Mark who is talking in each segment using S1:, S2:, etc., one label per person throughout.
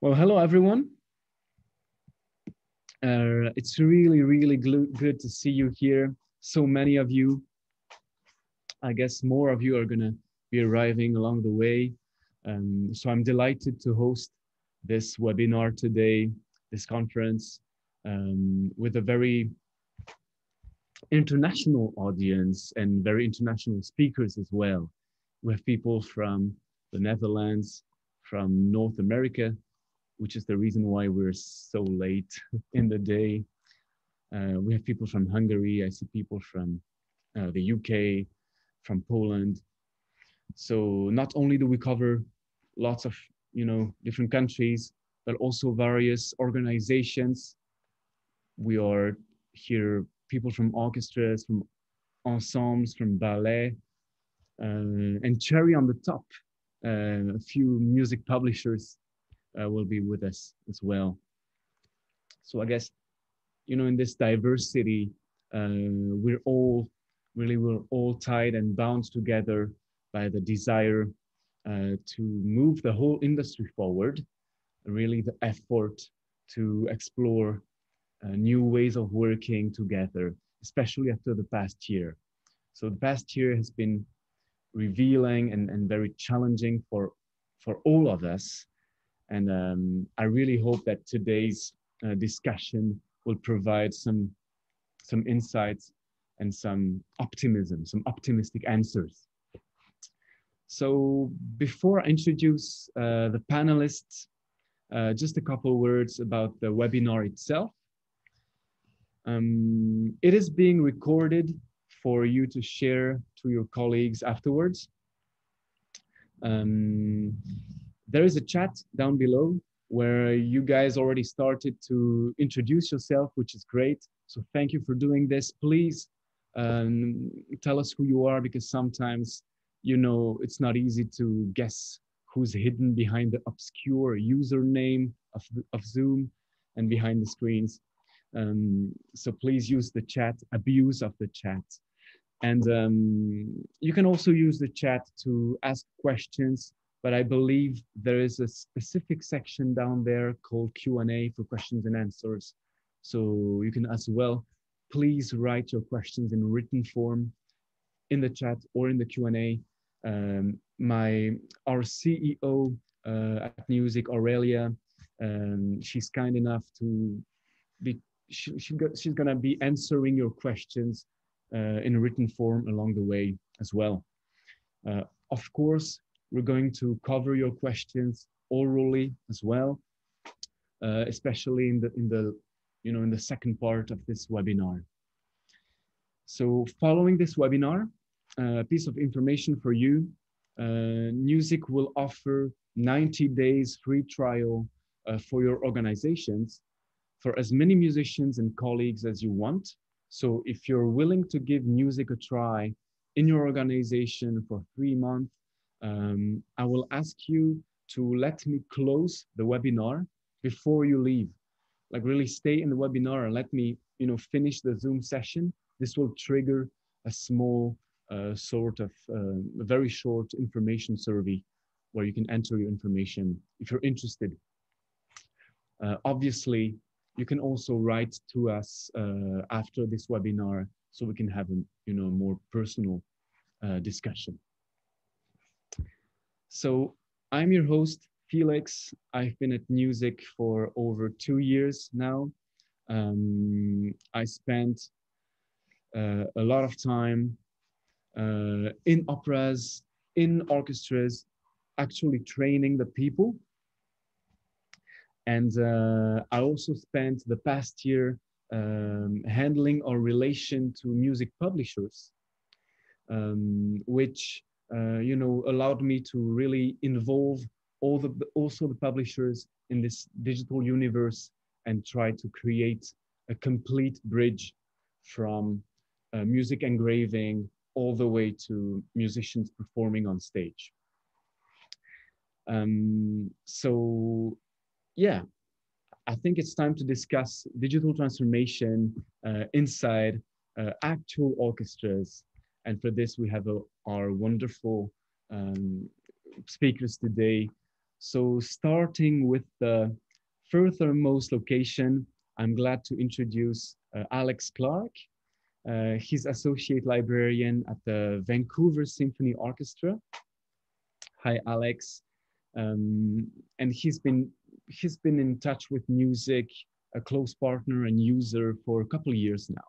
S1: Well, hello everyone. Uh, it's really, really good to see you here. So many of you. I guess more of you are gonna be arriving along the way. Um, so I'm delighted to host this webinar today, this conference, um, with a very international audience and very international speakers as well. We have people from the Netherlands, from North America, which is the reason why we're so late in the day. Uh, we have people from Hungary. I see people from uh, the UK, from Poland. So not only do we cover lots of you know different countries, but also various organizations. We are here people from orchestras, from ensembles, from ballet, uh, and cherry on the top, uh, a few music publishers uh, will be with us as well. So I guess, you know, in this diversity, uh, we're all really we're all tied and bound together by the desire uh, to move the whole industry forward. Really, the effort to explore uh, new ways of working together, especially after the past year. So the past year has been revealing and, and very challenging for for all of us and um, I really hope that today's uh, discussion will provide some, some insights and some optimism, some optimistic answers. So before I introduce uh, the panelists, uh, just a couple words about the webinar itself. Um, it is being recorded for you to share to your colleagues afterwards. Um, there is a chat down below where you guys already started to introduce yourself, which is great. So thank you for doing this. Please um, tell us who you are because sometimes, you know, it's not easy to guess who's hidden behind the obscure username of, of Zoom and behind the screens. Um, so please use the chat, abuse of the chat. And um, you can also use the chat to ask questions but I believe there is a specific section down there called Q&A for questions and answers. So you can as well, please write your questions in written form in the chat or in the Q&A. Um, my, our CEO uh, at Newzik, Aurelia, um, she's kind enough to be, she, she she's gonna be answering your questions uh, in written form along the way as well. Uh, of course, we're going to cover your questions orally as well, uh, especially in the in the you know in the second part of this webinar. So following this webinar, a uh, piece of information for you, uh, Newzik will offer 90 days free trial uh, for your organizations for as many musicians and colleagues as you want. So if you're willing to give Newzik a try in your organization for three months, um, I will ask you to let me close the webinar before you leave. Like really stay in the webinar and let me, you know, finish the Zoom session. This will trigger a small uh, sort of uh, a very short information survey where you can enter your information if you're interested. Uh, obviously, you can also write to us uh, after this webinar so we can have a you know more personal uh, discussion. So I'm your host, Felix. I've been at Newzik for over two years now. Um, I spent uh, a lot of time uh, in operas, in orchestras, actually training the people. And uh, I also spent the past year um, handling our relation to music publishers, um, which you know, allowed me to really involve all the also the publishers in this digital universe and try to create a complete bridge from uh, music engraving all the way to musicians performing on stage. Um, so, yeah, I think it's time to discuss digital transformation uh, inside uh, actual orchestras and for this, we have a, our wonderful um, speakers today, So starting with the furthermost location, I'm glad to introduce uh, Alex Clark. Uh, he's associate librarian at the Vancouver Symphony Orchestra. Hi, Alex. Um, and he's been he's been in touch with Newzik, a close partner and user for a couple of years now.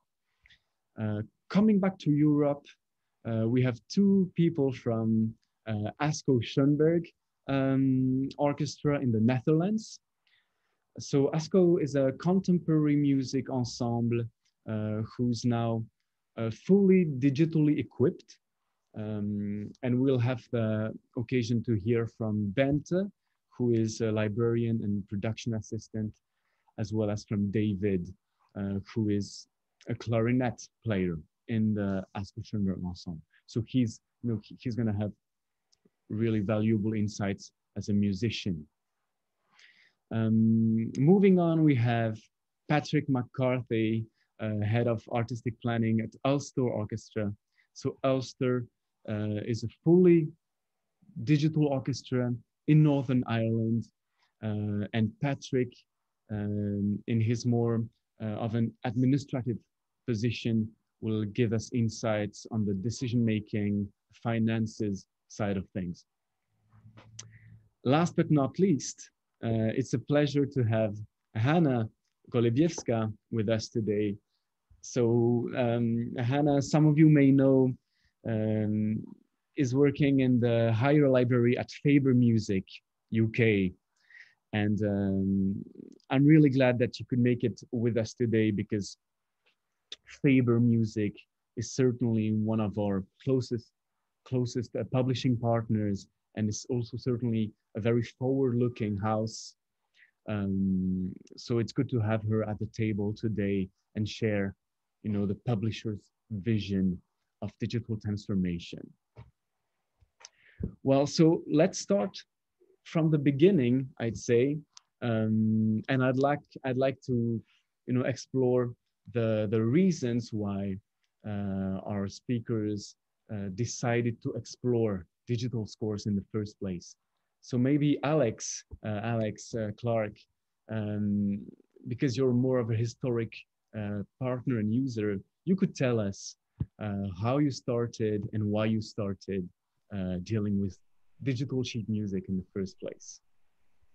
S1: Uh, coming back to Europe, uh, we have two people from uh, Asko Schoenberg um, Orchestra in the Netherlands. So Asko is a contemporary music ensemble uh, who's now uh, fully digitally equipped. Um, and we'll have the occasion to hear from Bente, who is a librarian and production assistant, as well as from David, uh, who is a clarinet player in the Asko ensemble. So he's, you know, he's going to have really valuable insights as a musician. Um, moving on, we have Patrick McCarthy, uh, head of artistic planning at Ulster Orchestra. So Ulster uh, is a fully digital orchestra in Northern Ireland. Uh, and Patrick, um, in his more uh, of an administrative position, will give us insights on the decision-making, finances side of things. Last but not least, uh, it's a pleasure to have Hanna Golebiewska with us today. So um, Hanna, some of you may know, um, is working in the hire library at Faber Music, UK. And um, I'm really glad that you could make it with us today because Faber Music is certainly one of our closest, closest uh, publishing partners and it's also certainly a very forward-looking house. Um, so it's good to have her at the table today and share, you know, the publisher's vision of digital transformation. Well, so let's start from the beginning, I'd say, um, and I'd like I'd like to, you know, explore the the reasons why uh, our speakers uh, decided to explore digital scores in the first place. So maybe Alex, uh, Alex Clark, um, because you're more of a historic partner and user, you could tell us how you started and why you started dealing with digital sheet music in the first place.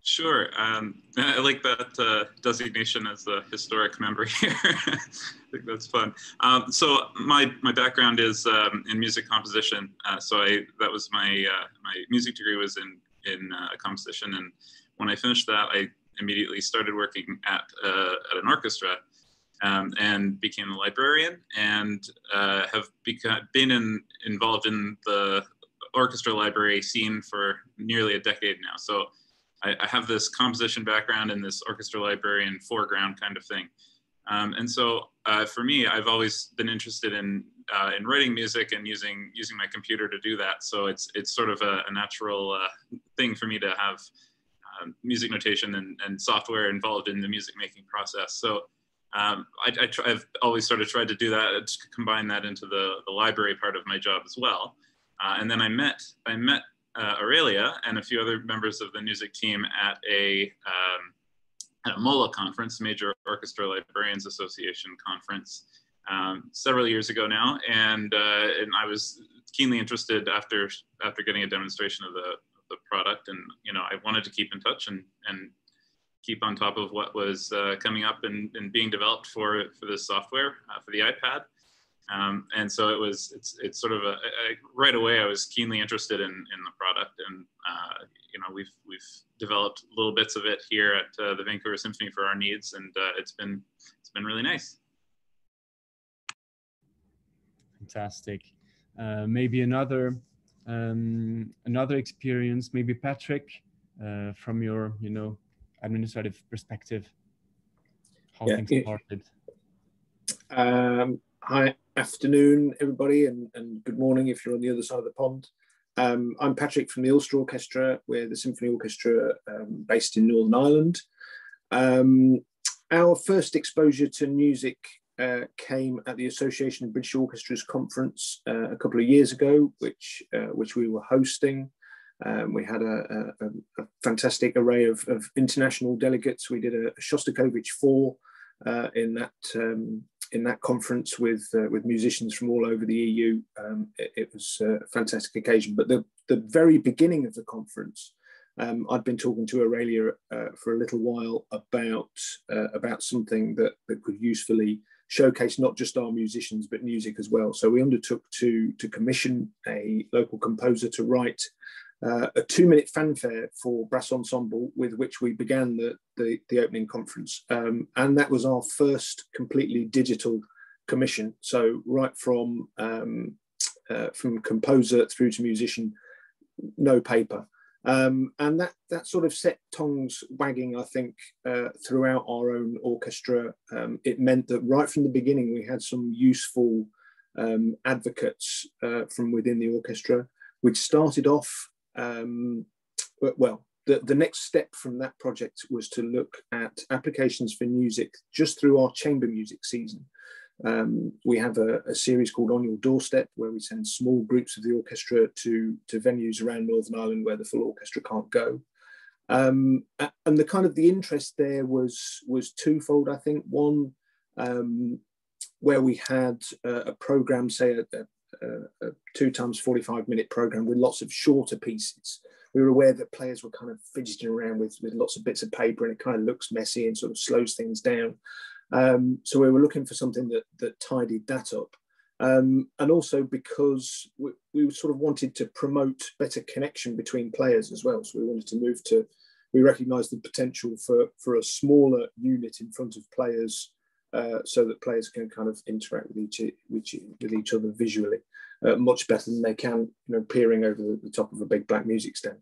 S2: Sure. Um, I like that uh, designation as a historic member here. I think that's fun. Um, so my, my background is um, in music composition. Uh, so I that was my uh, my music degree was in in uh, composition, and when I finished that, I immediately started working at uh, at an orchestra. Um, and became a librarian and uh, have become, been in, involved in the orchestra library scene for nearly a decade now. So I, I, have this composition background and this orchestra librarian foreground kind of thing. Um, and so uh, for me, I've always been interested in uh, in writing music and using using my computer to do that. So it's it's sort of a, a natural uh, thing for me to have um, music notation and, and software involved in the music making process. So um, I, I have always sort of tried to do that, to combine that into the, the library part of my job as well. Uh, and then I met I met uh, Aurelia and a few other members of the Newzik team at a, um, at a MOLA conference, Major Orchestra Librarians Association conference, um, several years ago now. And, uh, and I was keenly interested after, after getting a demonstration of the, the product. And, you know, I wanted to keep in touch and, and keep on top of what was uh, coming up and, and being developed for, for this software uh, for the iPad. Um, and so it was, it's, it's sort of a, a, right away, I was keenly interested in, in the product and, uh, you know, we've, we've developed little bits of it here at uh, the Vancouver Symphony for our needs. And uh, it's been, it's been really nice.
S1: Fantastic. Uh, maybe another, um, another experience, maybe Patrick, uh, from your, you know, administrative perspective, how yeah, things started.
S3: Um, hi, afternoon, everybody, and, and good morning if you're on the other side of the pond. Um, I'm Patrick from the Ulster Orchestra. We're the symphony orchestra um, based in Northern Ireland. Um, our first exposure to Newzik uh, came at the Association of British Orchestras conference uh, a couple of years ago, which uh, which we were hosting. Um, we had a, a, a, fantastic array of, of, international delegates. We did a, Shostakovich four uh, in that um, in that conference with uh, with musicians from all over the EU. Um, it, it, was a fantastic occasion. But the the very beginning of the conference, um, I'd been talking to Aurelia uh, for a little while about uh, about something that that could usefully showcase not just our musicians but Newzik as well. So we undertook to to commission a local composer to write uh, a two minute fanfare for brass ensemble with which we began the, the, the opening conference. Um, and that was our first completely digital commission. So right from, um, uh, from composer through to musician, no paper. Um, and that, that sort of set tongues wagging, I think, uh, throughout our own orchestra. Um, it meant that right from the beginning, we had some useful um, advocates uh, from within the orchestra. We'd started off um, well, the, the next step from that project was to look at applications for Newzik just through our chamber music season. Um, we have a, a, series called On Your Doorstep, where we send small groups of the orchestra to, to venues around Northern Ireland where the full orchestra can't go. Um, and the kind of the interest there was was twofold. I think one um, where we had a, a program, say a, a, a two times 45 minute program with lots of shorter pieces. We were aware that players were kind of fidgeting around with, with lots of bits of paper and it kind of looks messy and sort of slows things down. Um, so we were looking for something that, that tidied that up. Um, and also because we, we sort of wanted to promote better connection between players as well. So we wanted to move to, we recognized the potential for, for a smaller unit in front of players uh, so that players can kind of interact with each, with, each other visually uh, much better than they can, you know, peering over the, the top of a big black music stand.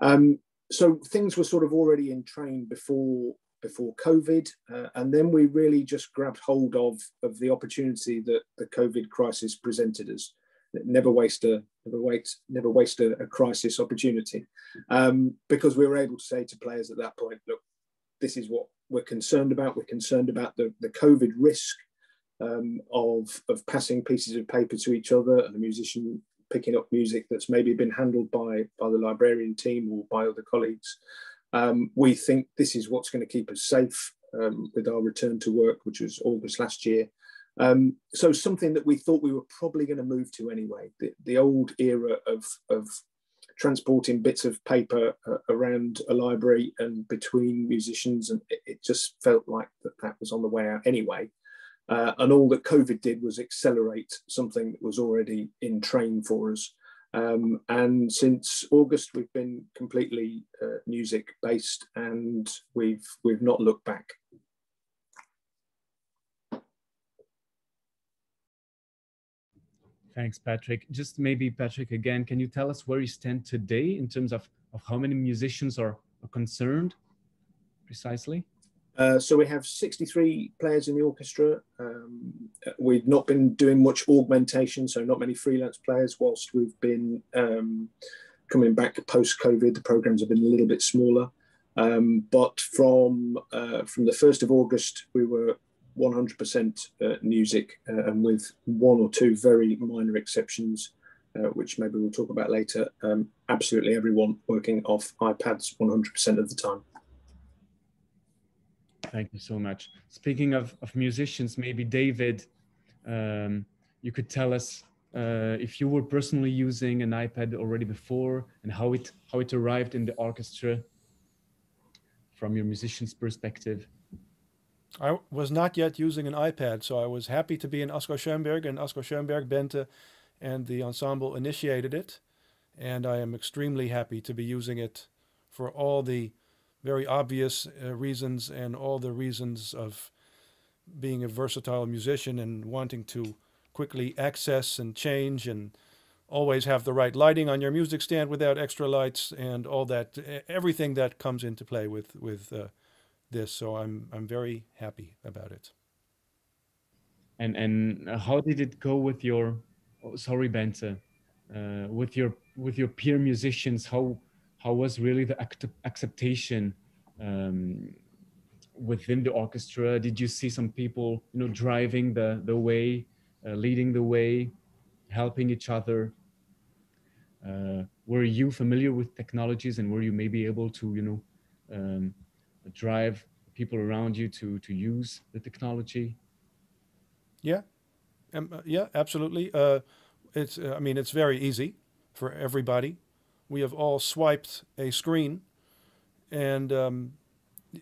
S3: Um, so things were sort of already in train before before COVID, uh, and then we really just grabbed hold of of the opportunity that the COVID crisis presented us. Never waste a never waste never waste a, a crisis opportunity, um, because we were able to say to players at that point, look, this is what we're concerned about. We're concerned about the, the COVID risk um, of, of passing pieces of paper to each other and a musician picking up music that's maybe been handled by, by the librarian team or by other colleagues. Um, we think this is what's going to keep us safe um, with our return to work, which was August last year. Um, so something that we thought we were probably going to move to anyway. The, the old era of, of transporting bits of paper uh, around a library and between musicians, and it, it, just felt like that that was on the way out anyway. Uh, and all that COVID did was accelerate something that was already in train for us. Um, and since August, we've been completely uh, Newzik based, and we've we've not looked back.
S1: Thanks, Patrick. Just maybe, Patrick, again, can you tell us where you stand today in terms of, of how many musicians are, are concerned precisely?
S3: Uh, so we have 63 players in the orchestra. Um, we've not been doing much augmentation, so not many freelance players. Whilst we've been um, coming back post COVID, the programs have been a little bit smaller. Um, but from uh, from the first of August, we were 100% uh, Newzik, uh, and with one or two very minor exceptions, uh, which maybe we'll talk about later. Um, absolutely everyone working off iPads 100% of the time.
S1: Thank you so much. Speaking of, of musicians, maybe David, um, you could tell us uh, if you were personally using an iPad already before and how it how it arrived in the orchestra from your musician's perspective.
S4: I was not yet using an iPad, so I was happy to be in Asko Schoenberg, and Asko Schoenberg, Bente, and the ensemble initiated it. And I am extremely happy to be using it for all the very obvious uh, reasons and all the reasons of being a versatile musician and wanting to quickly access and change and always have the right lighting on your music stand without extra lights and all that everything that comes into play with with uh, this so i'm i'm very happy about it
S1: and and how did it go with your oh, sorry bente uh, with your with your peer musicians how how was really the acceptation um, within the orchestra? Did you see some people, you know, driving the the way, uh, leading the way, helping each other? Uh, were you familiar with technologies and were you maybe able to, you know, um, drive people around you to to use the technology?
S4: Yeah, um, uh, yeah, absolutely. Uh, it's uh, I mean it's very easy for everybody. We have all swiped a screen, and um,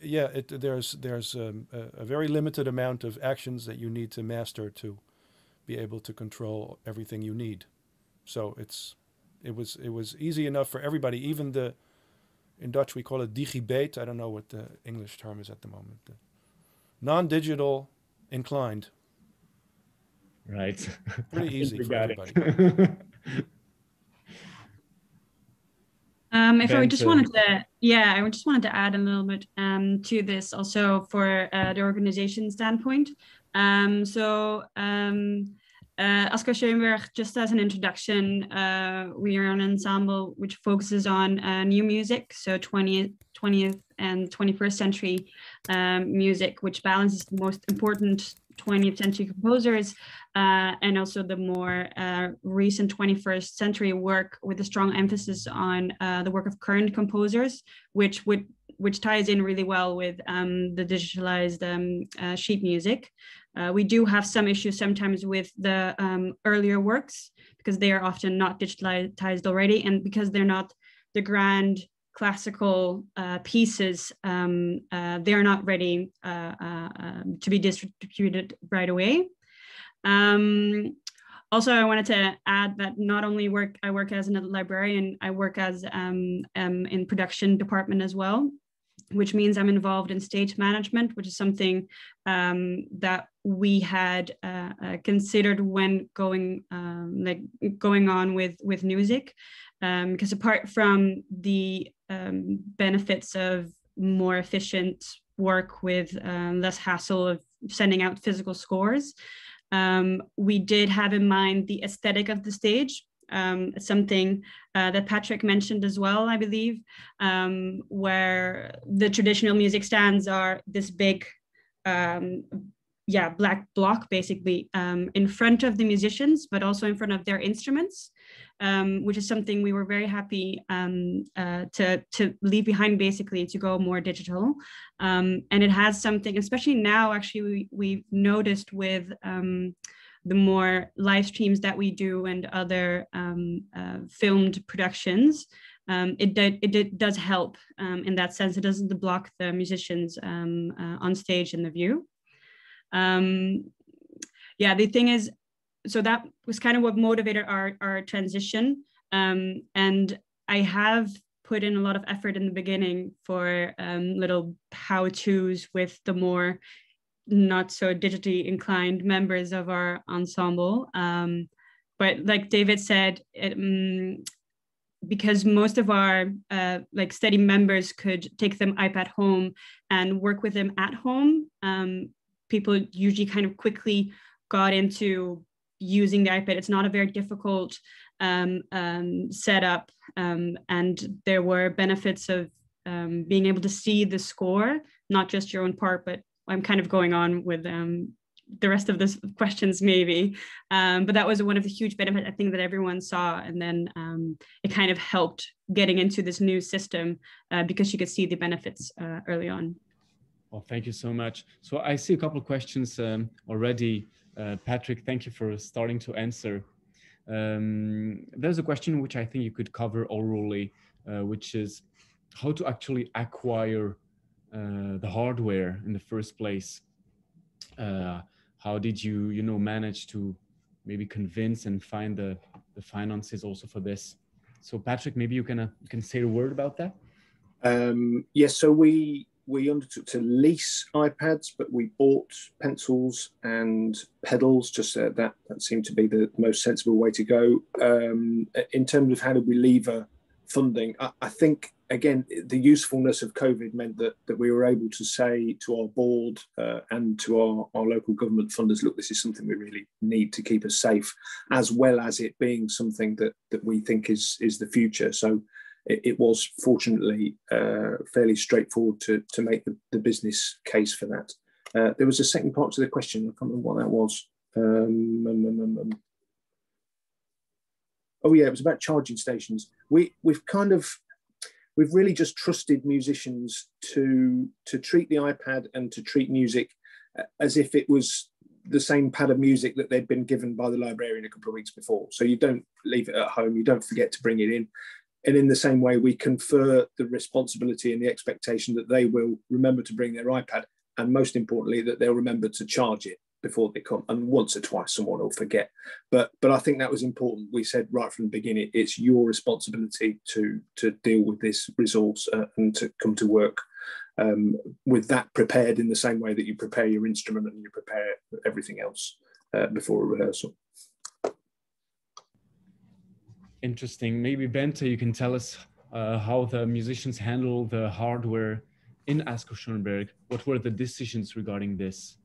S4: yeah, it, there's there's um, a, a, very limited amount of actions that you need to master to be able to control everything you need. So it's it was it was easy enough for everybody, even the in Dutch we call it digibeet. I don't know what the English term is at the moment. The non-digital inclined.
S1: Right.
S4: Pretty easy for everybody.
S5: Um, if I just wanted to, yeah, I just wanted to add a little bit um, to this also for uh, the organization standpoint. Um, so um, uh, Asko Schoenberg, just as an introduction, uh, we are an ensemble which focuses on uh, new music, so 20th, 20th and 21st century um, music, which balances the most important 20th century composers uh, and also the more uh, recent 21st century work with a strong emphasis on uh, the work of current composers, which would which ties in really well with um, the digitalized um, sheet music. Uh, we do have some issues sometimes with the um, earlier works because they are often not digitalized already and because they're not the grand classical uh, pieces, um, uh, they're not ready uh, uh, um, to be distributed right away. Um, also, I wanted to add that not only work I work as a librarian, I work as um, um, in production department as well, which means I'm involved in stage management, which is something um, that we had uh, uh, considered when going um, like going on with with Newzik, because apart from the um, benefits of more efficient work with um, less hassle of sending out physical scores. Um, we did have in mind the aesthetic of the stage, um, something uh, that Patrick mentioned as well, I believe, um, where the traditional music stands are this big, um, yeah, black block basically um, in front of the musicians, but also in front of their instruments um, which is something we were very happy um, uh, to, to leave behind basically to go more digital. And it has something, especially now, actually, we, we've noticed with the more live streams that we do and other um, uh, filmed productions. Um, it, it, does help in that sense. It doesn't block the musicians uh, on stage in the view. yeah, the thing is, so that was kind of what motivated our, our transition. Um, and I have put in a lot of effort in the beginning for um, little how to's with the more not so digitally inclined members of our ensemble. Um, but like David said, it, um, because most of our uh, like study members could take them iPad home and work with them at home, um, people usually kind of quickly got into using the iPad. It's not a very difficult um, um, setup, um, and there were benefits of being able to see the score, not just your own part. But I'm kind of going on with um, the rest of the questions, maybe. Um, but that was one of the huge benefits I think that everyone saw, and then it kind of helped getting into this new system uh, because you could see the benefits uh, early on.
S1: Well, thank you so much. So I see a couple of questions already uh, Patrick, thank you for starting to answer. Um, there's a question which I think you could cover orally, uh, which is how to actually acquire uh, the hardware in the first place. Uh, how did you, you know, manage to maybe convince and find the, the finances also for this? So Patrick, maybe you can uh, you can say a word about that.
S3: Um, yes, so we we undertook to lease iPads, but we bought pencils and pedals. Just uh, that that seemed to be the most sensible way to go. Um, in terms of how did we lever funding, I, I, think again the usefulness of COVID meant that that we were able to say to our board uh, and to our, our local government funders, look, this is something we really need to keep us safe, as well as it being something that that we think is is the future. So it, it was fortunately uh, fairly straightforward to, to make the, the business case for that. Uh, there was a second part to the question. I can't remember what that was. Um, um, um, um, um. oh yeah, it was about charging stations. We we've kind of we've really just trusted musicians to to treat the iPad and to treat Newzik uh, as if it was the same pad of music that they'd been given by the librarian a couple of weeks before. So you don't leave it at home, you don't forget to bring it in. And in the same way, we confer the responsibility and the expectation that they will remember to bring their iPad, and most importantly, that they'll remember to charge it before they come. And once or twice, someone will forget. But but I think that was important. We said right from the beginning, it's your responsibility to to deal with this resource uh, and to come to work um, with that prepared in the same way that you prepare your instrument and you prepare everything else uh, before a rehearsal.
S1: Interesting. Maybe Bente, you can tell us uh, how the musicians handle the hardware in Asko Schoenberg. What were the decisions regarding this?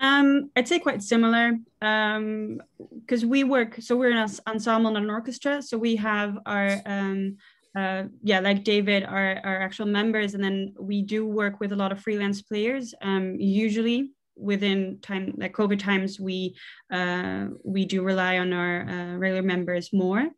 S5: Um, I'd say quite similar because um, we work, so we're an ensemble and an orchestra. So we have our um, uh, yeah, like David, our, our actual members, and then we do work with a lot of freelance players. Um, usually within time like COVID times, we uh, we do rely on our uh, regular members more.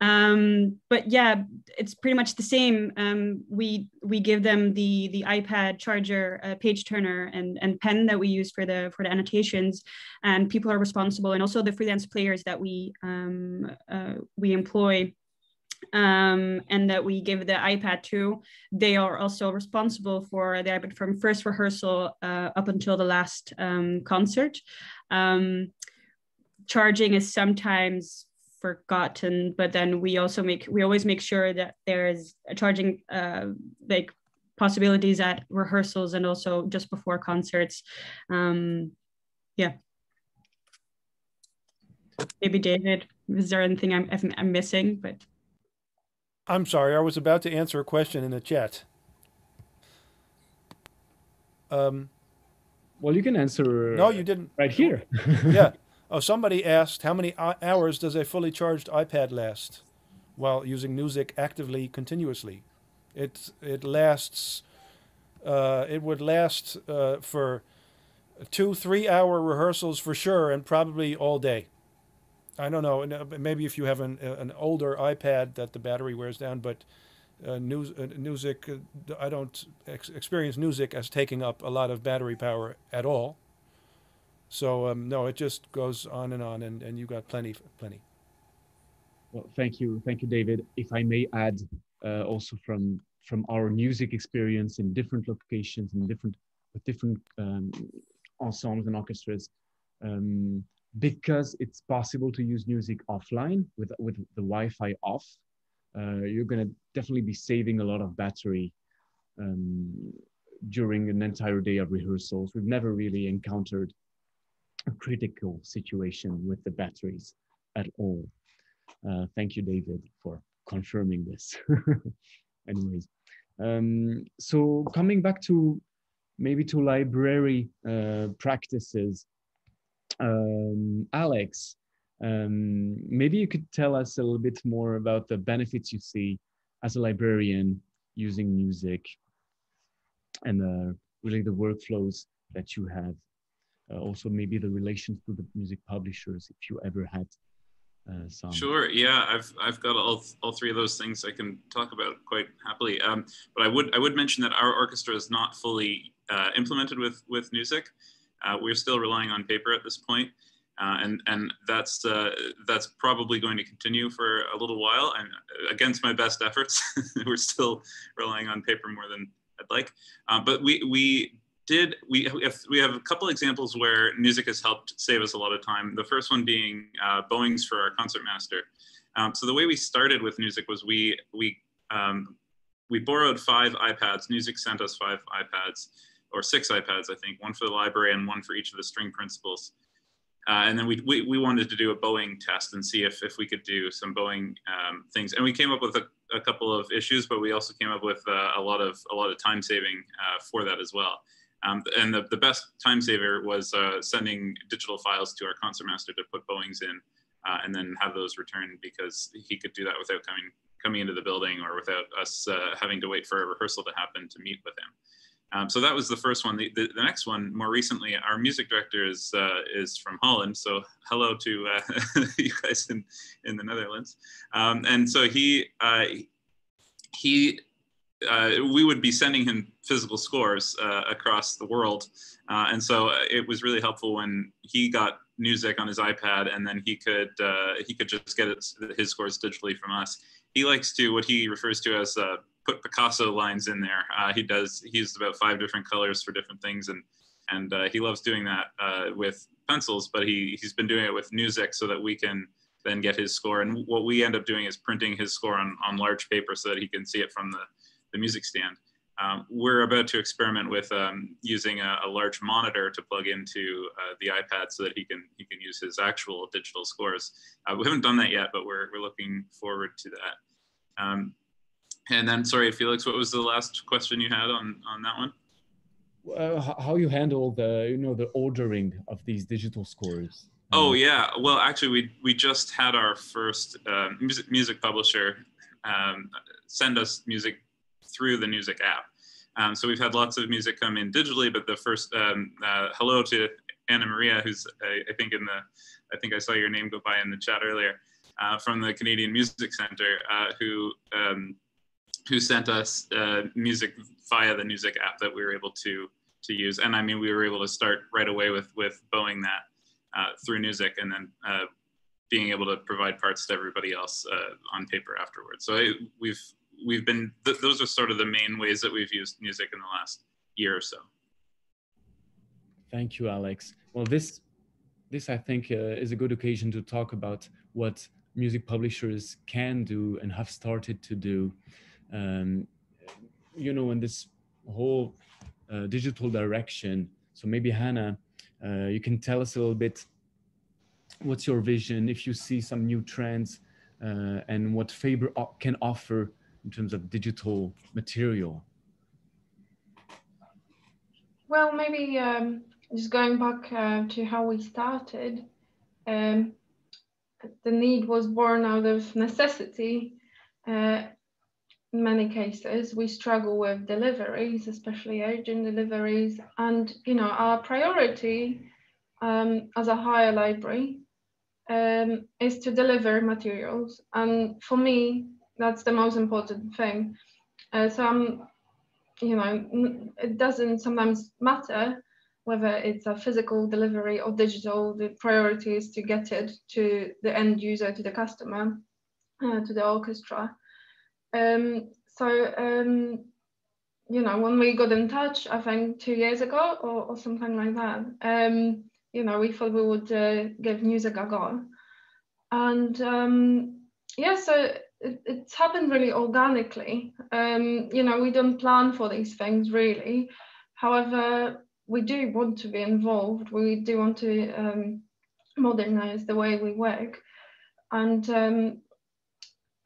S5: Um, but yeah, it's pretty much the same. Um, we we give them the the iPad charger, uh, page turner, and and pen that we use for the for the annotations, and people are responsible, and also the freelance players that we um, uh, we employ um, and that we give the iPad to, they are also responsible for the iPad from first rehearsal uh, up until the last um, concert. Um, charging is sometimes forgotten, but then we also make we always make sure that there is a charging uh, like possibilities at rehearsals and also just before concerts. Um, yeah. Maybe David, is there anything I'm, I'm missing? But
S4: I'm sorry, I was about to answer a question in the chat. Um,
S1: well, you can answer.
S4: No, you didn't.
S1: Right here.
S4: yeah. Oh, somebody asked how many hours does a fully charged iPad last while using Newzik actively continuously? It it lasts. Uh, it would last uh, for two three hour rehearsals for sure, and probably all day. I don't know. Uh, maybe if you have an uh, an older iPad that the battery wears down, but uh, news, uh, Newzik, uh, I don't ex experience Newzik as taking up a lot of battery power at all. So um, no, it just goes on and on, and, and you got plenty, plenty.
S1: Well, thank you, thank you, David. If I may add, uh, also from from our Newzik experience in different locations and different with different um, ensembles and orchestras. Um, because it's possible to use Newzik offline with, with the Wi-Fi off, uh, you're going to definitely be saving a lot of battery um, during an entire day of rehearsals. We've never really encountered a critical situation with the batteries at all. Uh, thank you, David, for confirming this. Anyways, um, so coming back to maybe to library uh, practices, um, Alex, um, maybe you could tell us a little bit more about the benefits you see as a librarian using Newzik and uh, really the workflows that you have. Uh, also, maybe the relations to the music publishers, if you ever had uh, some.
S2: Sure. Yeah, I've I've got all, all three of those things I can talk about quite happily. Um, but I would I would mention that our orchestra is not fully uh, implemented with with Newzik. Uh, we're still relying on paper at this point, uh, and and that's uh, that's probably going to continue for a little while. And against my best efforts, we're still relying on paper more than I'd like. Uh, but we we did we have, we have a couple examples where Newzik has helped save us a lot of time. The first one being uh, bowings for our concertmaster. Um, so the way we started with Newzik was we we um, we borrowed five iPads. Newzik sent us five iPads or six iPads, I think, one for the library and one for each of the string principals. Uh, and then we, we, we, wanted to do a bowing test and see if, if we could do some bowing um, things. And we came up with a, a, couple of issues, but we also came up with uh, a lot of a lot of time saving uh, for that as well. Um, and the, the best time saver was uh, sending digital files to our concertmaster to put bowings in uh, and then have those returned because he could do that without coming coming into the building or without us uh, having to wait for a rehearsal to happen to meet with him. Um, so that was the first one. The, the, the, next one, more recently, our music director is uh, is from Holland. So hello to uh, you guys in in the Netherlands. Um, and so he uh, he uh, we would be sending him physical scores uh, across the world, uh, and so it was really helpful when he got Newzik on his iPad, and then he could he could just get his scores digitally from us. He likes to what he refers to as put Picasso lines in there. Uh, he does. He uses about five different colors for different things, and and uh, he loves doing that uh, with pencils. But he he's been doing it with Newzik so that we can then get his score. And what we end up doing is printing his score on on large paper so that he can see it from the the music stand. Um, we're about to experiment with um, using a, a, large monitor to plug into uh, the iPad so that he can he can use his actual digital scores. Uh, we haven't done that yet, but we're, we're looking forward to that. Um, and then, sorry, Felix, what was the last question you had on on that one?
S1: Uh, how you handle the you know the ordering of these digital scores?
S2: Oh yeah, well actually we we just had our first uh, music music publisher um, send us music through the Newzik app. Um, so we've had lots of music come in digitally, but the first um, uh, hello to Anna Maria, who's I, I, think in the I think I saw your name go by in the chat earlier uh, from the Canadian Music Center, uh, who um, who sent us uh, Newzik via the Newzik app that we were able to to use. And I mean, we were able to start right away with with bowing that uh, through music, and then uh, being able to provide parts to everybody else on paper afterwards. So it, we've we've been th those are sort of the main ways that we've used Newzik in the last year or so.
S1: Thank you, Alex. Well, this this I think uh, is a good occasion to talk about what music publishers can do and have started to do um, you know, in this whole uh, digital direction. So maybe Hannah, uh, you can tell us a little bit what's your vision if you see some new trends uh, and what Faber can offer in terms of digital material.
S6: Well, maybe um, just going back uh, to how we started, um, the need was born out of necessity. Uh, in many cases we struggle with deliveries, especially urgent deliveries. And you know, our priority um, as a hire library um, is to deliver materials. And for me, that's the most important thing. Uh, so I'm, you know, it doesn't sometimes matter whether it's a physical delivery or digital. The priority is to get it to the end user, to the customer, uh, to the orchestra. Um, so, um, you know, when we got in touch, I think two years ago or, or something like that, um, you know, we thought we would uh, give Newzik a go. And um, yeah, so it, it's happened really organically. Um, you know, we don't plan for these things really. However, we do want to be involved. We do want to um, modernize the way we work. And um,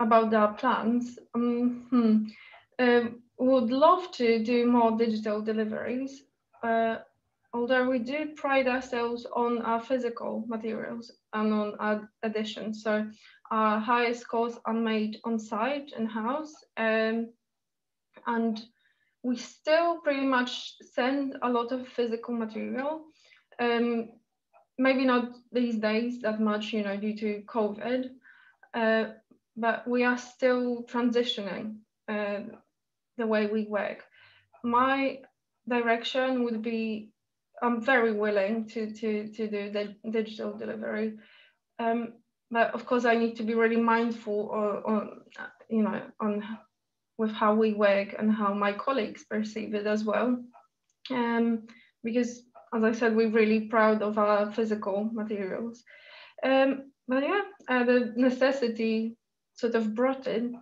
S6: about our plans. Um, hmm. uh, would love to do more digital deliveries, uh, although we do pride ourselves on our physical materials and on our editions. So our highest scores are made on site in house, um, and we still pretty much send a lot of physical material. Um, maybe not these days that much, you know, due to COVID. Uh, but we are still transitioning uh, the way we work. My direction would be I'm very willing to, to, to do the digital delivery. Um, but of course, I need to be really mindful on, you know, on with how we work and how my colleagues perceive it as well. Um, because, as I said, we're really proud of our physical materials. Um, but yeah, uh, the necessity sort of brought it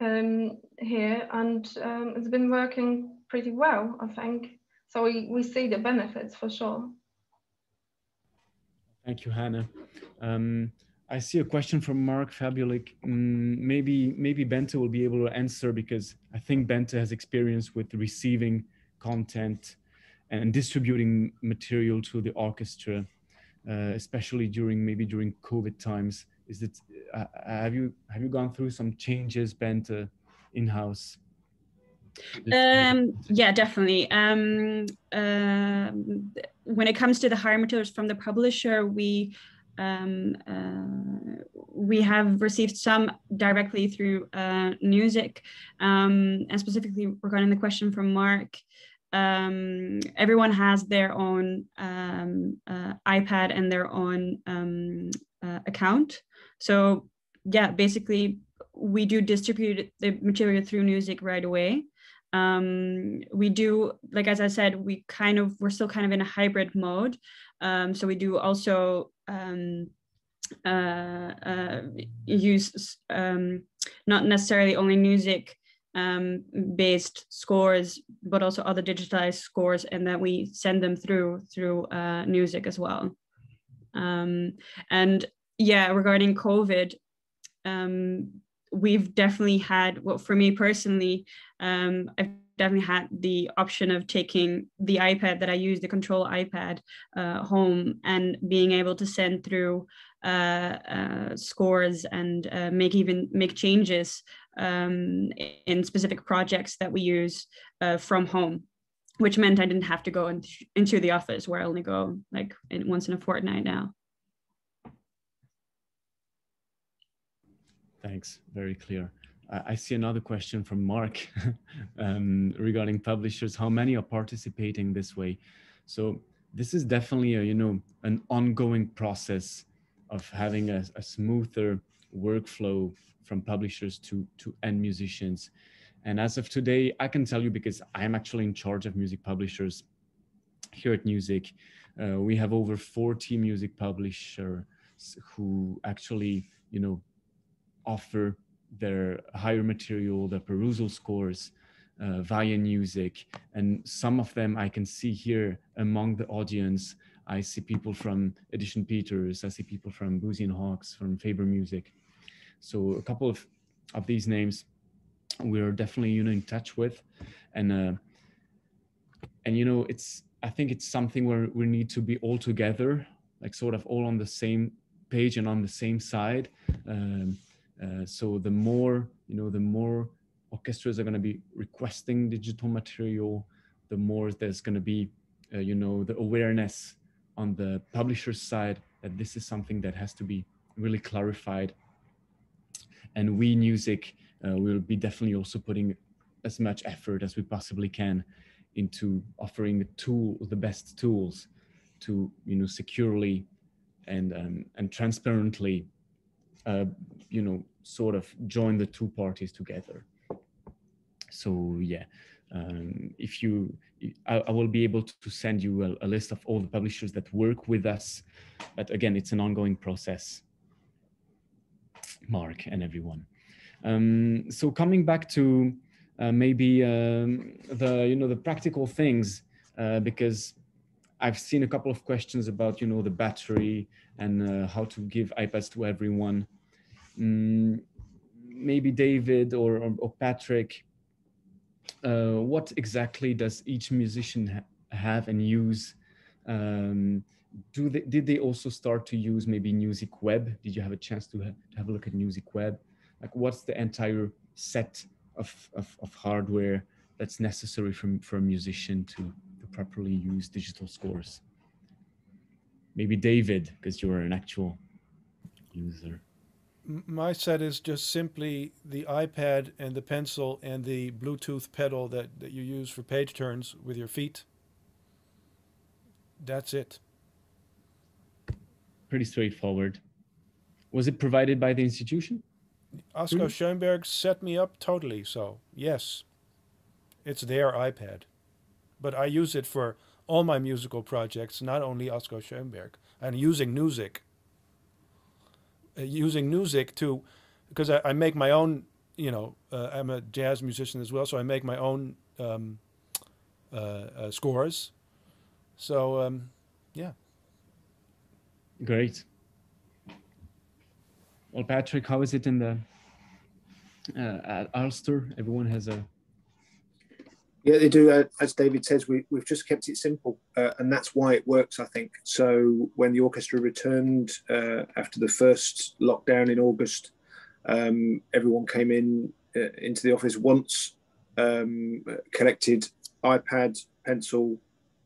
S6: um, here and um, it's been working pretty well, I think. So we, we see the benefits for sure.
S1: Thank you, Hannah. Um, I see a question from Mark Fabulik. Mm, maybe maybe Bente will be able to answer because I think Bente has experience with receiving content and distributing material to the orchestra, uh, especially during maybe during COVID times is it uh, have you have you gone through some changes bent uh, in house
S5: Um, yeah, definitely. Um, uh, when it comes to the hire materials from the publisher, we um, uh, we have received some directly through uh, Newzik, um, and specifically regarding the question from Mark. Um, everyone has their own um, uh, iPad and their own um, uh, account. So yeah, basically we do distribute the material through Newzik right away um, we do like as i said we kind of we're still kind of in a hybrid mode um, so we do also um, uh, uh, use um, not necessarily only music um, based scores but also other digitized scores and that we send them through through uh, Newzik as well. Um, and yeah regarding covid um, we've definitely had well for me personally i've definitely had the option of taking the ipad that i use the control ipad uh, home and being able to send through uh, uh, scores and uh, make even make changes um, in specific projects that we use uh, from home which meant i didn't have to go in, into the office where i only go like in, once in a fortnight now
S1: Thanks, very clear. I see another question from Mark um, regarding publishers. How many are participating this way? So this is definitely a, you know, an ongoing process of having a, a smoother workflow from publishers to, to end musicians. And as of today, I can tell you because I'm actually in charge of music publishers here at Newzik. Uh, we have over 40 music publishers who actually, you know, offer their hire material, their perusal scores uh, via Newzik. And some of them I can see here among the audience. I see people from Edition Peters, I see people from Boosey and Hawkes, from Faber Music. So a couple of, of these names we're definitely you know in touch with. And uh, and you know it's I think it's something where we need to be all together, like sort of all on the same page and on the same side. Um, uh, so the more, you know, the more orchestras are going to be requesting digital material, the more there's going to be, uh, you know, the awareness on the publisher's side that this is something that has to be really clarified. And we Newzik uh, will be definitely also putting as much effort as we possibly can into offering the tool, the best tools to, you know, securely and um, and transparently uh, you know, sort of join the two parties together. So yeah, um, if you, I, I, will be able to send you a, a, list of all the publishers that work with us. But again, it's an ongoing process. Mark and everyone. Um, so coming back to uh, maybe um, the you know the practical things uh, because I've seen a couple of questions about you know the battery and uh, how to give iPads to everyone. Mm, maybe David or, or, or Patrick, uh, what exactly does each musician ha have and use? Um, do they, did they also start to use maybe Newzik Web? Did you have a chance to, ha to have a look at Newzik Web? Like what's the entire set of, of, of hardware that's necessary for, for a musician to, to properly use digital scores? Maybe David, because you're an actual user
S4: my set is just simply the iPad and the pencil and the Bluetooth pedal that, that you use for page turns with your feet. That's it.
S1: Pretty straightforward. Was it provided by the institution?
S4: Asko Schoenberg set me up totally, so yes, it's their iPad. But I use it for all my musical projects, not only Asko Schoenberg. I'm using Newzik uh, using Newzik to, because I, I, make my own, you know, uh, I'm a jazz musician as well, so I make my own um, uh, uh, scores. So, um, yeah.
S1: Great. Well, Patrick, how is it in the uh, at Ulster? Everyone has a
S3: yeah, they do. Uh, as David says, we, we've just kept it simple, uh, and that's why it works, I think. So when the orchestra returned uh, after the first lockdown in August, um, everyone came in uh, into the office once um, connected iPad, pencil,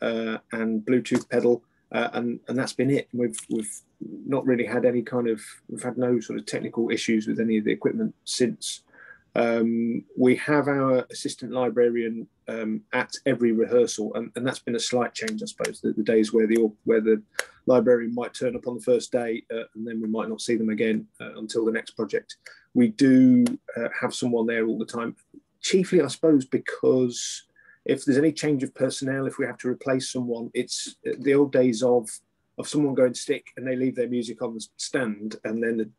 S3: uh, and Bluetooth pedal, uh, and and that's been it. We've we've not really had any kind of we've had no sort of technical issues with any of the equipment since. Um, we have our assistant librarian um, at every rehearsal, and, and, that's been a slight change, I suppose. The, the, days where the where the librarian might turn up on the first day, uh, and then we might not see them again uh, until the next project. We do uh, have someone there all the time, chiefly, I suppose, because if there's any change of personnel, if we have to replace someone, it's the old days of of someone going stick and they leave their music on the stand, and then the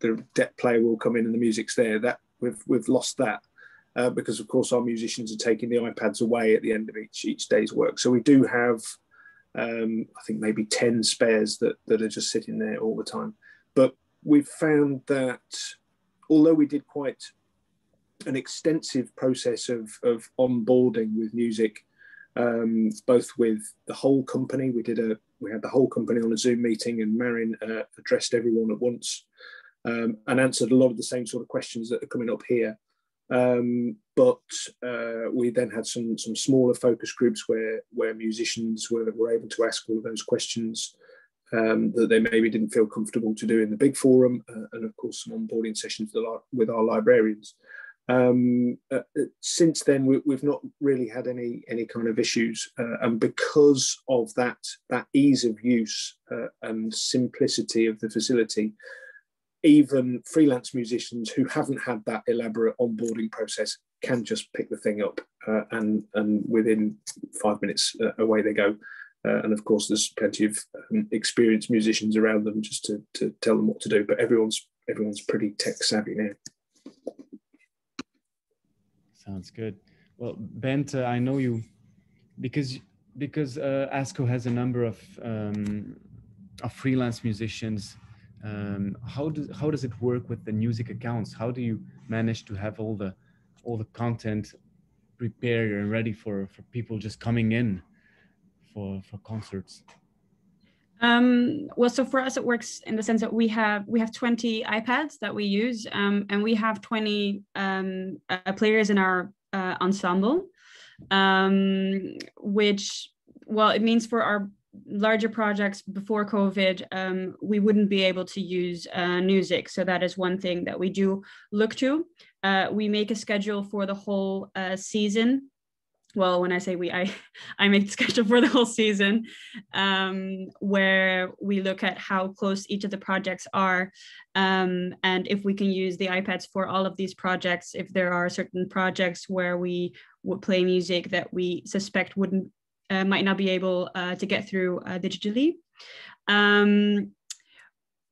S3: the, the player will come in and the music's there. That we've we've lost that. Uh, because of course our musicians are taking the iPads away at the end of each each day's work. So we do have, um, I think maybe ten spares that that are just sitting there all the time. But we've found that although we did quite an extensive process of, of onboarding with Newzik, um, both with the whole company. We did a we had the whole company on a Zoom meeting, and Marin uh, addressed everyone at once um, and answered a lot of the same sort of questions that are coming up here. Um, but uh, we then had some some smaller focus groups where where musicians were, were able to ask all of those questions um, that they maybe didn't feel comfortable to do in the big forum, uh, and of course some onboarding sessions with our librarians. Um, uh, uh, since then, we, have not really had any any kind of issues, uh, and because of that that ease of use uh, and simplicity of the facility, even freelance musicians who haven't had that elaborate onboarding process can just pick the thing up, uh, and and within five minutes uh, away they go. and of course, there's plenty of um, experienced musicians around them just to, to tell them what to do. But everyone's everyone's pretty tech savvy now.
S1: Sounds good. Well, Bent, uh, I know you because because uh, Asko has a number of um, of freelance musicians. Um, how does how does it work with the Newzik accounts? How do you manage to have all the all the content prepared and ready for for people just coming in for for concerts?
S5: Um, well, so for us, it works in the sense that we have we have 20 iPads that we use, um, and we have 20 um, uh, players in our uh, ensemble, um, which well, it means for our larger projects before COVID, um, we wouldn't be able to use uh, Newzik. So that is one thing that we do look to. Uh, we make a schedule for the whole uh, season well when i say we i i make the schedule for the whole season um, where we look at how close each of the projects are um, and if we can use the ipads for all of these projects if there are certain projects where we would play music that we suspect wouldn't uh, might not be able uh, to get through uh, digitally um,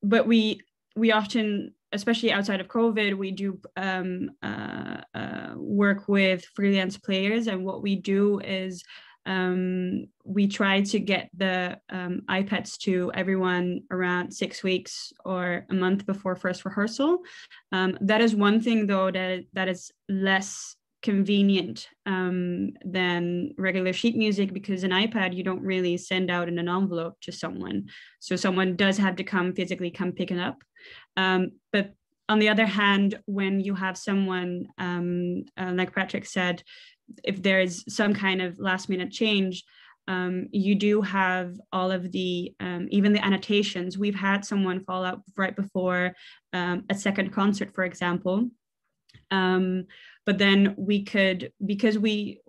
S5: but we we often especially outside of COVID, we do um, uh, uh, work with freelance players, and what we do is um, we try to get the um, iPads to everyone around six weeks or a month before first rehearsal. Um, that is one thing, though, that that is less convenient um, than regular sheet music because an iPad you don't really send out in an envelope to someone. So someone does have to come physically come pick it up. Um, but on the other hand, when you have someone, um, uh, like Patrick said, if there is some kind of last minute change, um, you do have all of the, um, even the annotations. We've had someone fall out right before um, a second concert, for example. But then we could, because we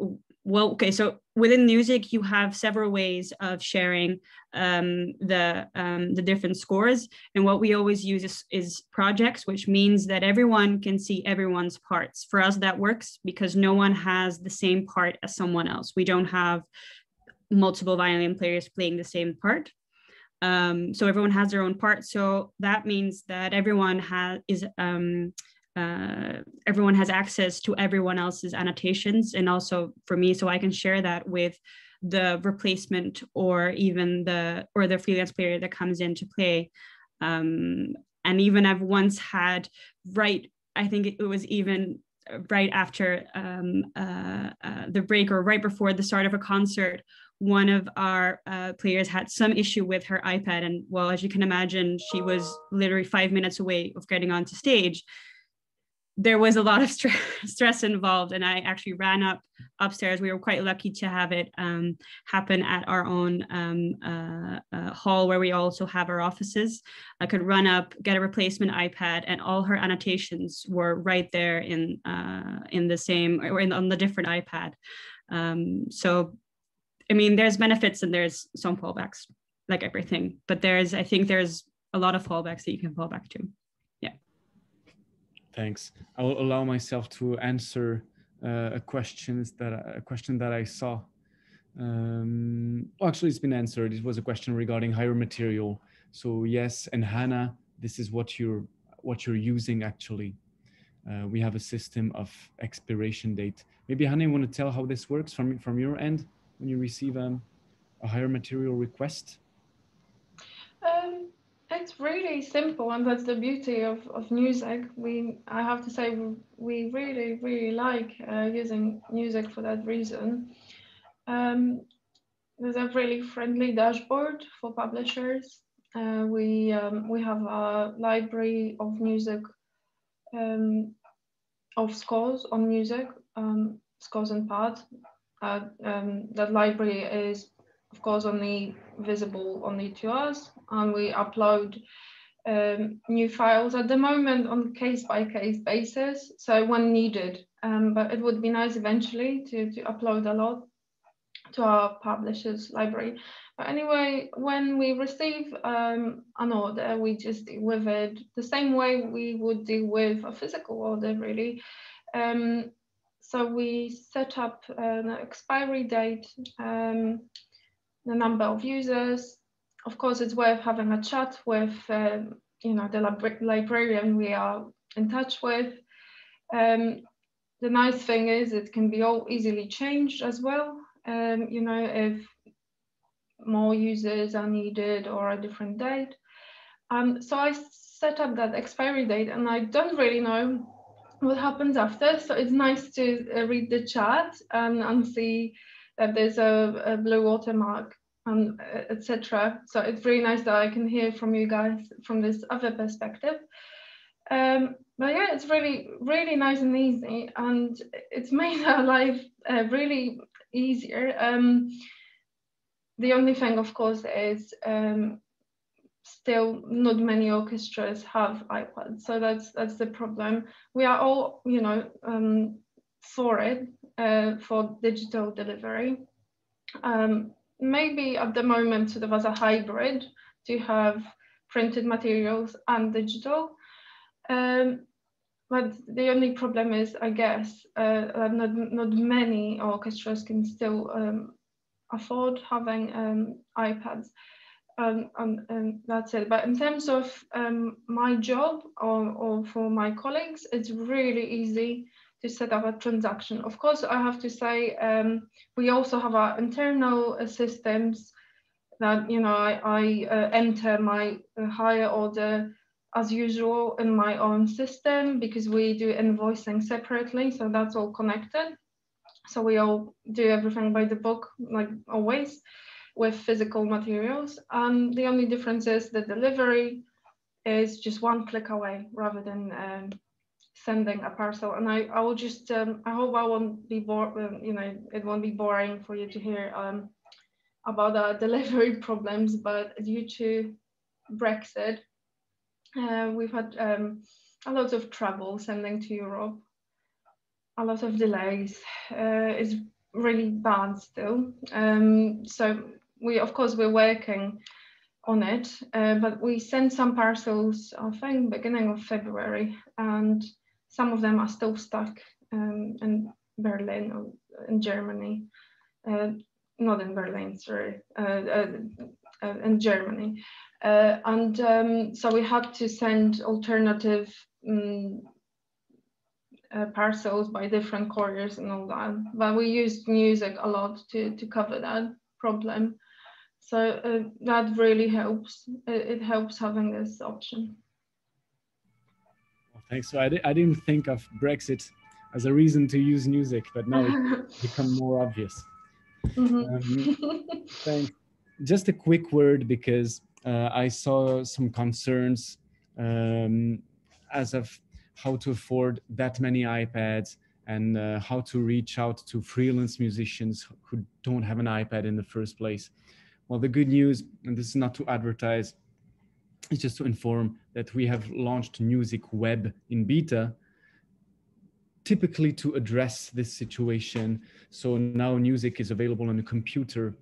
S5: well, okay, so within Newzik, you have several ways of sharing um, the um, the different scores, and what we always use is, is, projects, which means that everyone can see everyone's parts. For us, that works because no one has the same part as someone else. We don't have multiple violin players playing the same part. Um, so everyone has their own part. So that means that everyone has is um, uh, everyone has access to everyone else's annotations and also for me so i can share that with the replacement or even the or the freelance player that comes into play. Um, and even i've once had right i think it was even right after um, uh, uh, the break or right before the start of a concert one of our uh, players had some issue with her ipad. And well as you can imagine she was literally five minutes away of getting onto stage there was a lot of stress, stress involved and i actually ran up upstairs. We were quite lucky to have it um, happen at our own um, uh, uh, hall where we also have our offices. I could run up get a replacement ipad and all her annotations were right there in uh, in the same or in, on the different ipad. Um, so i mean there's benefits and there's some fallbacks like everything but there's i think there's a lot of fallbacks that you can fall back to
S1: Thanks. I will allow myself to answer uh, a questions that a question that I saw. Um, well, actually, it's been answered. It was a question regarding hire material. So yes, and Hannah, this is what you're what you're using actually. Uh, we have a system of expiration date. Maybe Hannah, you want to tell how this works from from your end when you receive um, a hire material request?
S6: Um, it's really simple, and that's the beauty of, of Newzik. We, I have to say, we really, really like uh, using Newzik for that reason. Um, there's a really friendly dashboard for publishers. Uh, we um, we have a library of music, um, of scores on Newzik, um, scores and parts. Uh, um, that library is of course only visible only to us and we upload um, new files at the moment on case by case basis so when needed. Um, but it would be nice eventually to, to upload a lot to our publishers library. But anyway when we receive um, an order we just deal with it the same way we would deal with a physical order really. Um, so we set up an expiry date um, the number of users. Of course, it's worth having a chat with, um, you know, the librarian we are in touch with. Um, the nice thing is it can be all easily changed as well. Um, you know, if more users are needed or a different date. Um, so I set up that expiry date and I don't really know what happens after. So it's nice to uh, read the chat and, and see that there's a, a blue watermark and uh, etc. So it's really nice that I can hear from you guys from this other perspective. Um, but yeah, it's really, really nice and easy, and it's made our life uh, really easier. Um, the only thing, of course, is um, still not many orchestras have iPads, so that's that's the problem. We are all, you know, um, for it uh, for digital delivery. Um, maybe at the moment sort of as a hybrid to have printed materials and digital. Um, but the only problem is, I guess, uh, not, not many orchestras can still um, afford having um, iPads. Um, and, and, that's it. But in terms of um, my job or, or for my colleagues, it's really easy to set up a transaction. Of course, I have to say um, we also have our internal uh, systems that you know I, I uh, enter my uh, hire order as usual in my own system because we do invoicing separately, so that's all connected. So we all do everything by the book, like always, with physical materials. And the only difference is the delivery is just one click away rather than um, sending a parcel. And I, I will just um, I hope I won't be bored um, you know it won't be boring for you to hear um, about the delivery problems. But due to Brexit uh, we've had um, a lot of trouble sending to Europe. A lot of delays. Uh, it's really bad still. Um, so we of course we're working on it, uh, but we sent some parcels, I think, beginning of February, and some of them are still stuck um, in Berlin or in Germany. Uh, not in Berlin, sorry, uh, uh, uh in Germany. Uh, and um, so we had to send alternative um, parcels by different couriers and all that. But we used Newzik a lot to, to cover that problem. So that really helps. It, it helps having this option.
S1: Thanks. So I, di I didn't think of Brexit as a reason to use Newzik, but now it's become more obvious. Mm -hmm. um, thanks. Just a quick word because uh, I saw some concerns um, as of how to afford that many iPads and uh, how to reach out to freelance musicians who don't have an iPad in the first place. Well, the good news, and this is not to advertise, it's just to inform that we have launched Newzik Web in beta, typically to address this situation. So now Newzik is available on a computer,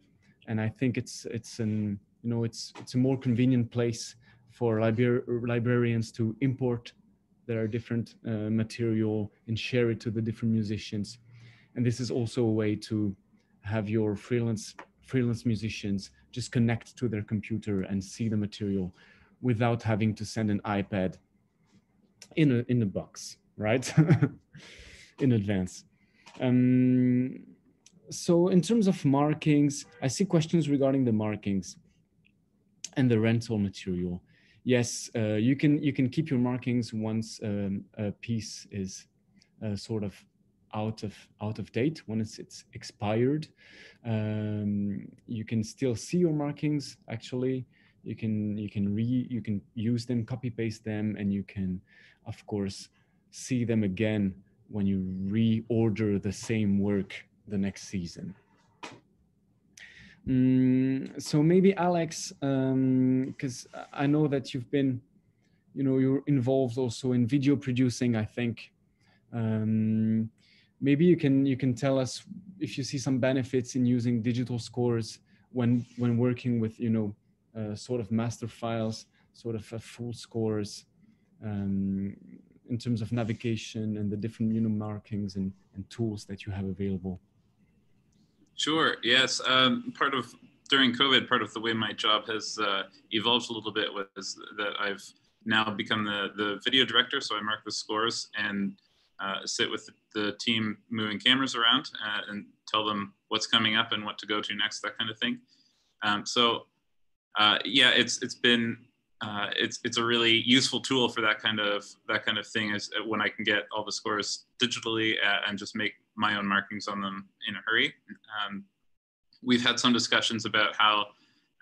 S1: and I think it's it's an you know it's it's a more convenient place for libra librarians to import their different uh, material and share it to the different musicians. And this is also a way to have your freelance freelance musicians just connect to their computer and see the material without having to send an iPad in a in a box, right? in advance. Um, so in terms of markings, I see questions regarding the markings and the rental material. Yes, uh, you can you can keep your markings once um, a piece is uh, sort of out of out of date when it's it's expired. Um, you can still see your markings actually you can you can re you can use them copy paste them and you can of course see them again when you reorder the same work the next season. Mm, so maybe alex because um, i know that you've been you know you're involved also in video producing i think. Um, maybe you can you can tell us if you see some benefits in using digital scores when when working with you know sort of master files, sort of full scores um, in terms of navigation and the different you know, markings and, and tools that you have available?
S2: Sure. Yes. Um, part of during COVID, part of the way my job has uh, evolved a little bit was that I've now become the the video director. So I mark the scores and uh, sit with the team moving cameras around uh, and tell them what's coming up and what to go to next, that kind of thing. Um, so uh, yeah, it's it's been uh, it's it's a really useful tool for that kind of that kind of thing is uh, when I can get all the scores digitally uh, and just make my own markings on them in a hurry. Um, we've had some discussions about how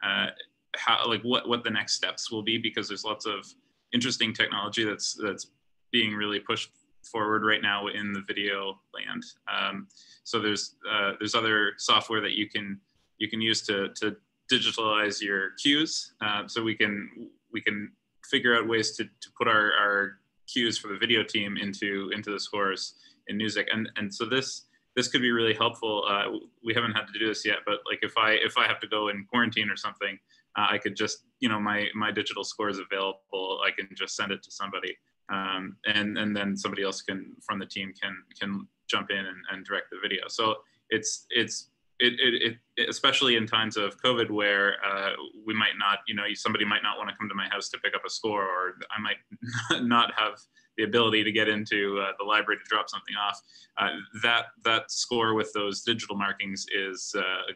S2: uh, how like what what the next steps will be because there's lots of interesting technology that's that's being really pushed forward right now in the video land. Um, so there's uh, there's other software that you can you can use to to digitalize your cues uh, so we can we can figure out ways to, to put our, our cues for the video team into into the scores in Newzik. And and so this this could be really helpful. Uh, we haven't had to do this yet but like if i if i have to go in quarantine or something uh, i could just you know my my digital score is available. I can just send it to somebody um, and and then somebody else can from the team can can jump in and, and direct the video. So it's it's it, it, it, especially in times of COVID where uh, we might not, you know, somebody might not want to come to my house to pick up a score, or I might not have the ability to get into uh, the library to drop something off. Uh, that that score with those digital markings is uh,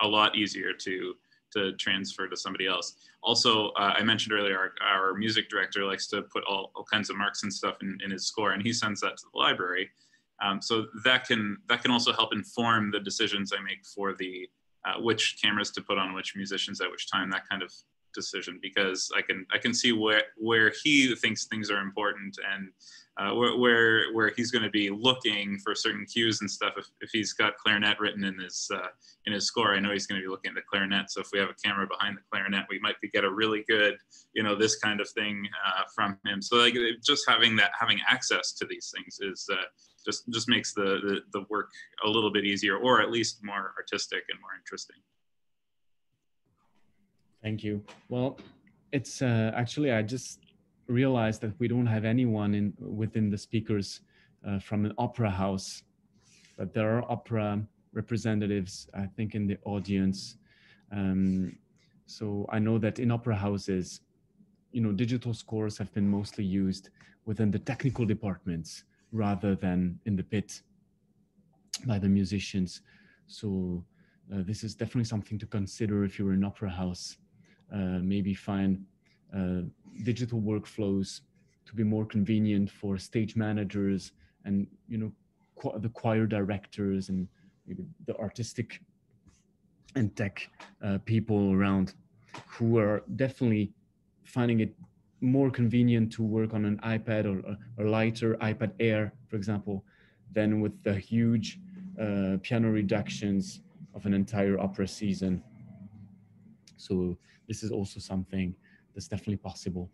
S2: a lot easier to to transfer to somebody else. Also, uh, I mentioned earlier, our, our, music director likes to put all, all kinds of marks and stuff in, in his score, and he sends that to the library. Um, so that can that can also help inform the decisions I make for the uh, which cameras to put on which musicians at which time, that kind of decision, because I can I can see where where he thinks things are important and uh, where, where, where he's going to be looking for certain cues and stuff. If, if he's got clarinet written in his uh, in his score, I know he's going to be looking at the clarinet. So if we have a camera behind the clarinet, we might get a really good, you know, this kind of thing uh, from him. So like just having that having access to these things is uh, just just makes the, the, the work a little bit easier or at least more artistic and more interesting.
S1: Thank you. Well it's uh, actually i just realized that we don't have anyone in within the speakers uh, from an opera house but there are opera representatives i think in the audience. Um, so i know that in opera houses you know digital scores have been mostly used within the technical departments rather than in the pit by the musicians. So uh, this is definitely something to consider if you're an opera house. Uh, maybe find uh, digital workflows to be more convenient for stage managers and you know qu the choir directors and the artistic and tech uh, people around who are definitely finding it more convenient to work on an iPad or a lighter iPad Air, for example, than with the huge uh, piano reductions of an entire opera season. So this is also something that's definitely possible.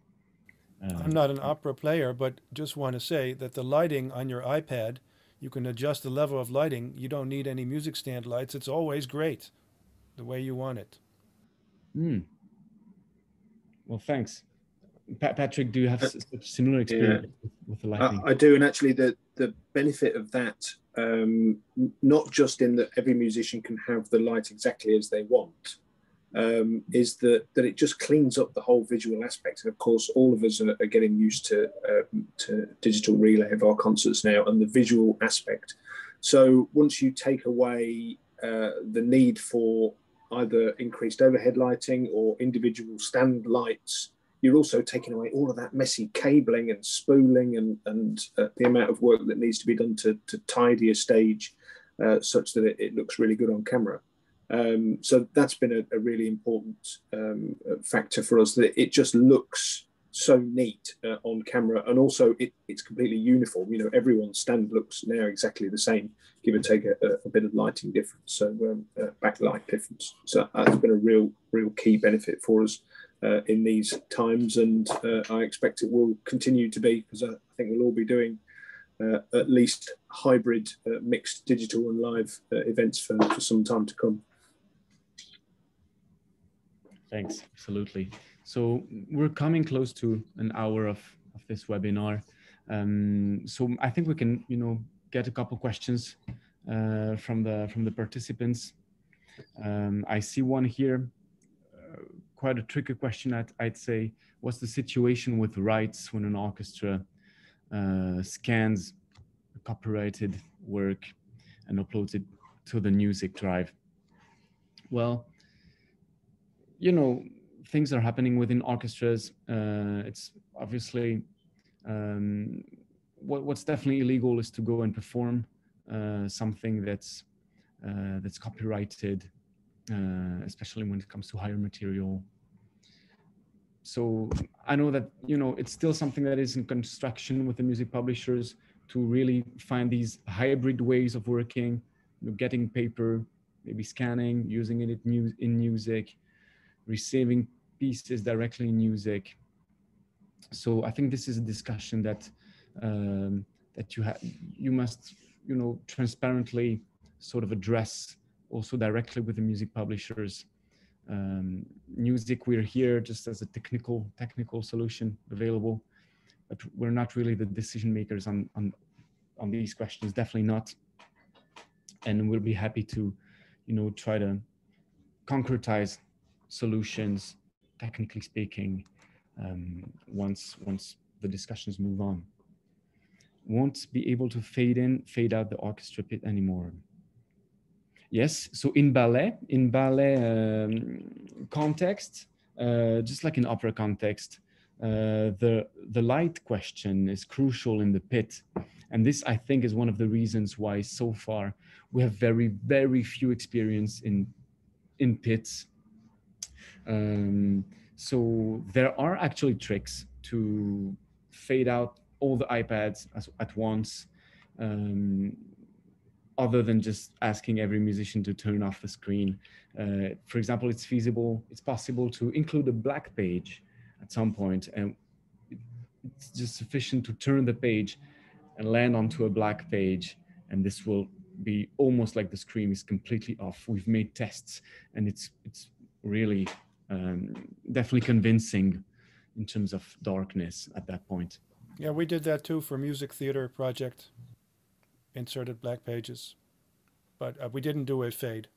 S4: Uh, I'm not an opera player, but just want to say that the lighting on your iPad, you can adjust the level of lighting. You don't need any music stand lights. It's always great the way you want it.
S1: Hmm. Well, thanks. Pa Patrick, do you have uh, similar experience yeah. with, with, the lighting?
S3: I, I, do, and actually, the the benefit of that, um, not just in that every musician can have the light exactly as they want, um, is that that it just cleans up the whole visual aspect. And of course, all of us are, are getting used to um, to digital relay of our concerts now, and the visual aspect. So once you take away uh, the need for either increased overhead lighting or individual stand lights, you're also taking away all of that messy cabling and spooling and, and uh, the amount of work that needs to be done to, to tidy a stage uh, such that it, it, looks really good on camera. Um, so that's been a, a really important um, factor for us that it just looks so neat uh, on camera. And also it, it's completely uniform. You know everyone's stand looks now exactly the same give or take a, a bit of lighting difference. So um, uh, backlight difference. So that's been a real real key benefit for us uh, in these times and uh, i expect it will continue to be because i think we'll all be doing uh, at least hybrid uh, mixed digital and live events for, for some time to come
S1: Thanks, absolutely. So we're coming close to an hour of, of this webinar. Um, so I think we can, you know, get a couple questions uh, from the from the participants. Um, I see one here, uh, quite a tricky question. I'd, I'd, say, what's the situation with rights when an orchestra uh, scans copyrighted work and uploads it to the Newzik drive? Well, you know, things are happening within orchestras. Uh, it's obviously um, what, what's definitely illegal is to go and perform uh, something that's uh, that's copyrighted, uh, especially when it comes to hire material. So I know that you know it's still something that is in construction with the Newzik publishers to really find these hybrid ways of working, you know, getting paper, maybe scanning, using it in, Newzik, receiving pieces directly in music. So I think this is a discussion that um, that you have you must you know transparently sort of address also directly with the music publishers. Um, Newzik we're here just as a technical technical solution available, but we're not really the decision makers on on on these questions. Definitely not. And we'll be happy to, you know, try to concretize solutions, technically speaking, um, once once the discussions move on. Won't be able to fade in, fade out the orchestra pit anymore. Yes, so in ballet, in ballet um, context, uh, just like in opera context, uh, the the light question is crucial in the pit, and this I think is one of the reasons why so far we have very very few experience in in pits. Um, so there are actually tricks to fade out all the iPads as, at once, um, other than just asking every musician to turn off the screen. Uh, for example, it's feasible, it's possible to include a black page at some point, and it's just sufficient to turn the page and land onto a black page, and this will be almost like the screen is completely off. We've made tests, and it's it's really um, definitely convincing in terms of darkness at that point.
S4: Yeah, we did that too for music theater project. Inserted black pages, but uh, we didn't do a fade.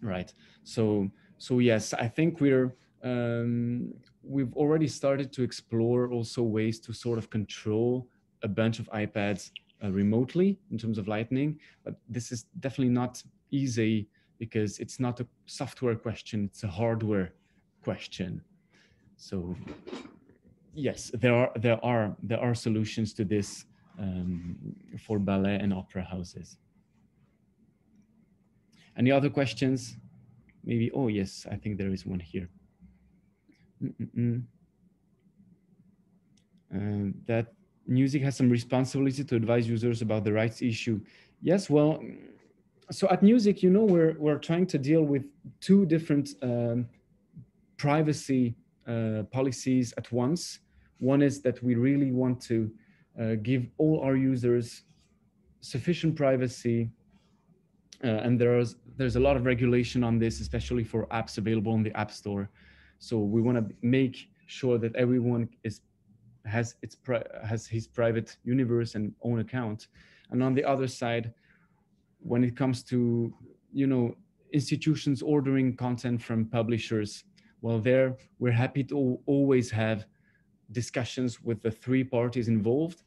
S1: Right. So so yes, I think we're um, we've already started to explore also ways to sort of control a bunch of iPads uh, remotely in terms of lightning, but this is definitely not easy because it's not a software question, it's a hardware question. So yes, there are there are there are solutions to this um, for ballet and opera houses. Any other questions? Maybe, oh yes, I think there is one here. mm -mm. That Newzik has some responsibility to advise users about the rights issue. Yes, well, so at Newzik, you know, we're, we're trying to deal with two different um, privacy uh, policies at once. One is that we really want to give all our users sufficient privacy. Uh, and there's, there's a lot of regulation on this, especially for apps available on the App Store. So we want to make sure that everyone is has its has his private universe and own account. And on the other side, when it comes to you know institutions ordering content from publishers, well, there we're happy to always have discussions with the three parties involved,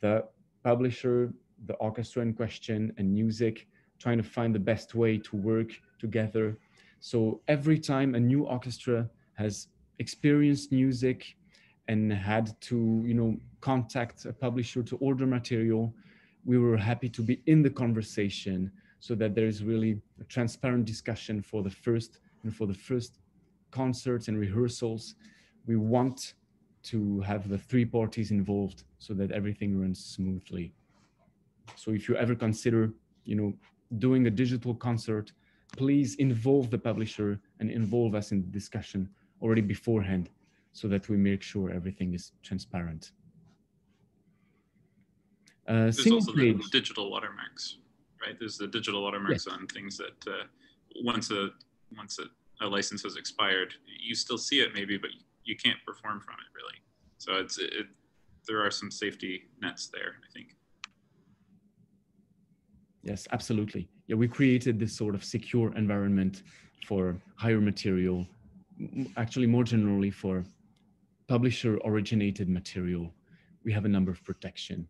S1: the publisher, the orchestra in question, and Newzik, trying to find the best way to work together. So every time a new orchestra has experienced Newzik and had to, you know, contact a publisher to order material, we were happy to be in the conversation so that there is really a transparent discussion for the first and for the first concerts and rehearsals. We want to have the three parties involved so that everything runs smoothly. So if you ever consider, you know, doing a digital concert, please involve the publisher and involve us in the discussion already beforehand so that we make sure everything is transparent.
S2: Uh, There's also the digital watermarks, right? There's the digital watermarks yes. on things that uh, once a once a, a, license has expired, you still see it maybe, but you can't perform from it really. So it's it, there are some safety nets there, I think.
S1: Yes, absolutely. Yeah, we created this sort of secure environment for hire material, actually more generally for publisher originated material. We have a number of protection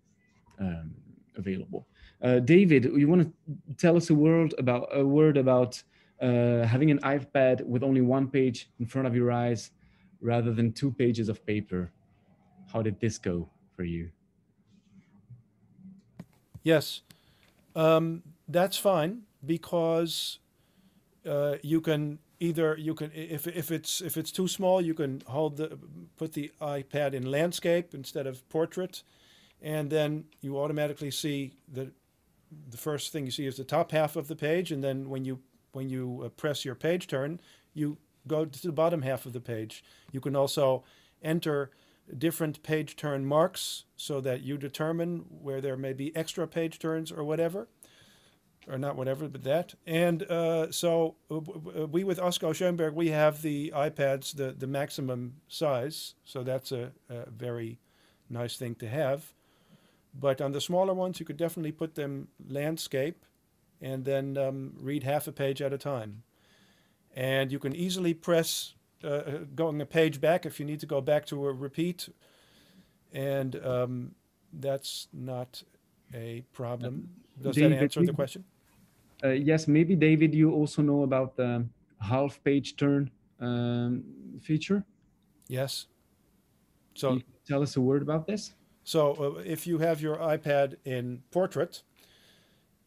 S1: um, available. Uh, David, you want to tell us a word about a word about uh, having an iPad with only one page in front of your eyes rather than two pages of paper. How did this go for you?
S4: Yes, um, that's fine because uh, you can either you can if if it's if it's too small you can hold the put the iPad in landscape instead of portrait and then you automatically see the the first thing you see is the top half of the page and then when you when you uh, press your page turn you go to the bottom half of the page you can also enter different page turn marks so that you determine where there may be extra page turns or whatever or not whatever, but that. And uh, so uh, we with Asko Schoenberg, we have the iPads, the, the maximum size. So that's a, a, very nice thing to have. But on the smaller ones, you could definitely put them landscape and then um, read half a page at a time. And you can easily press uh, uh going a page back if you need to go back to a repeat. And um, that's not a problem. Does David, that answer the question?
S1: Uh, yes, maybe David, you also know about the half page turn um, feature.
S4: Yes. So
S1: tell us a word about this.
S4: So uh, if you have your iPad in portrait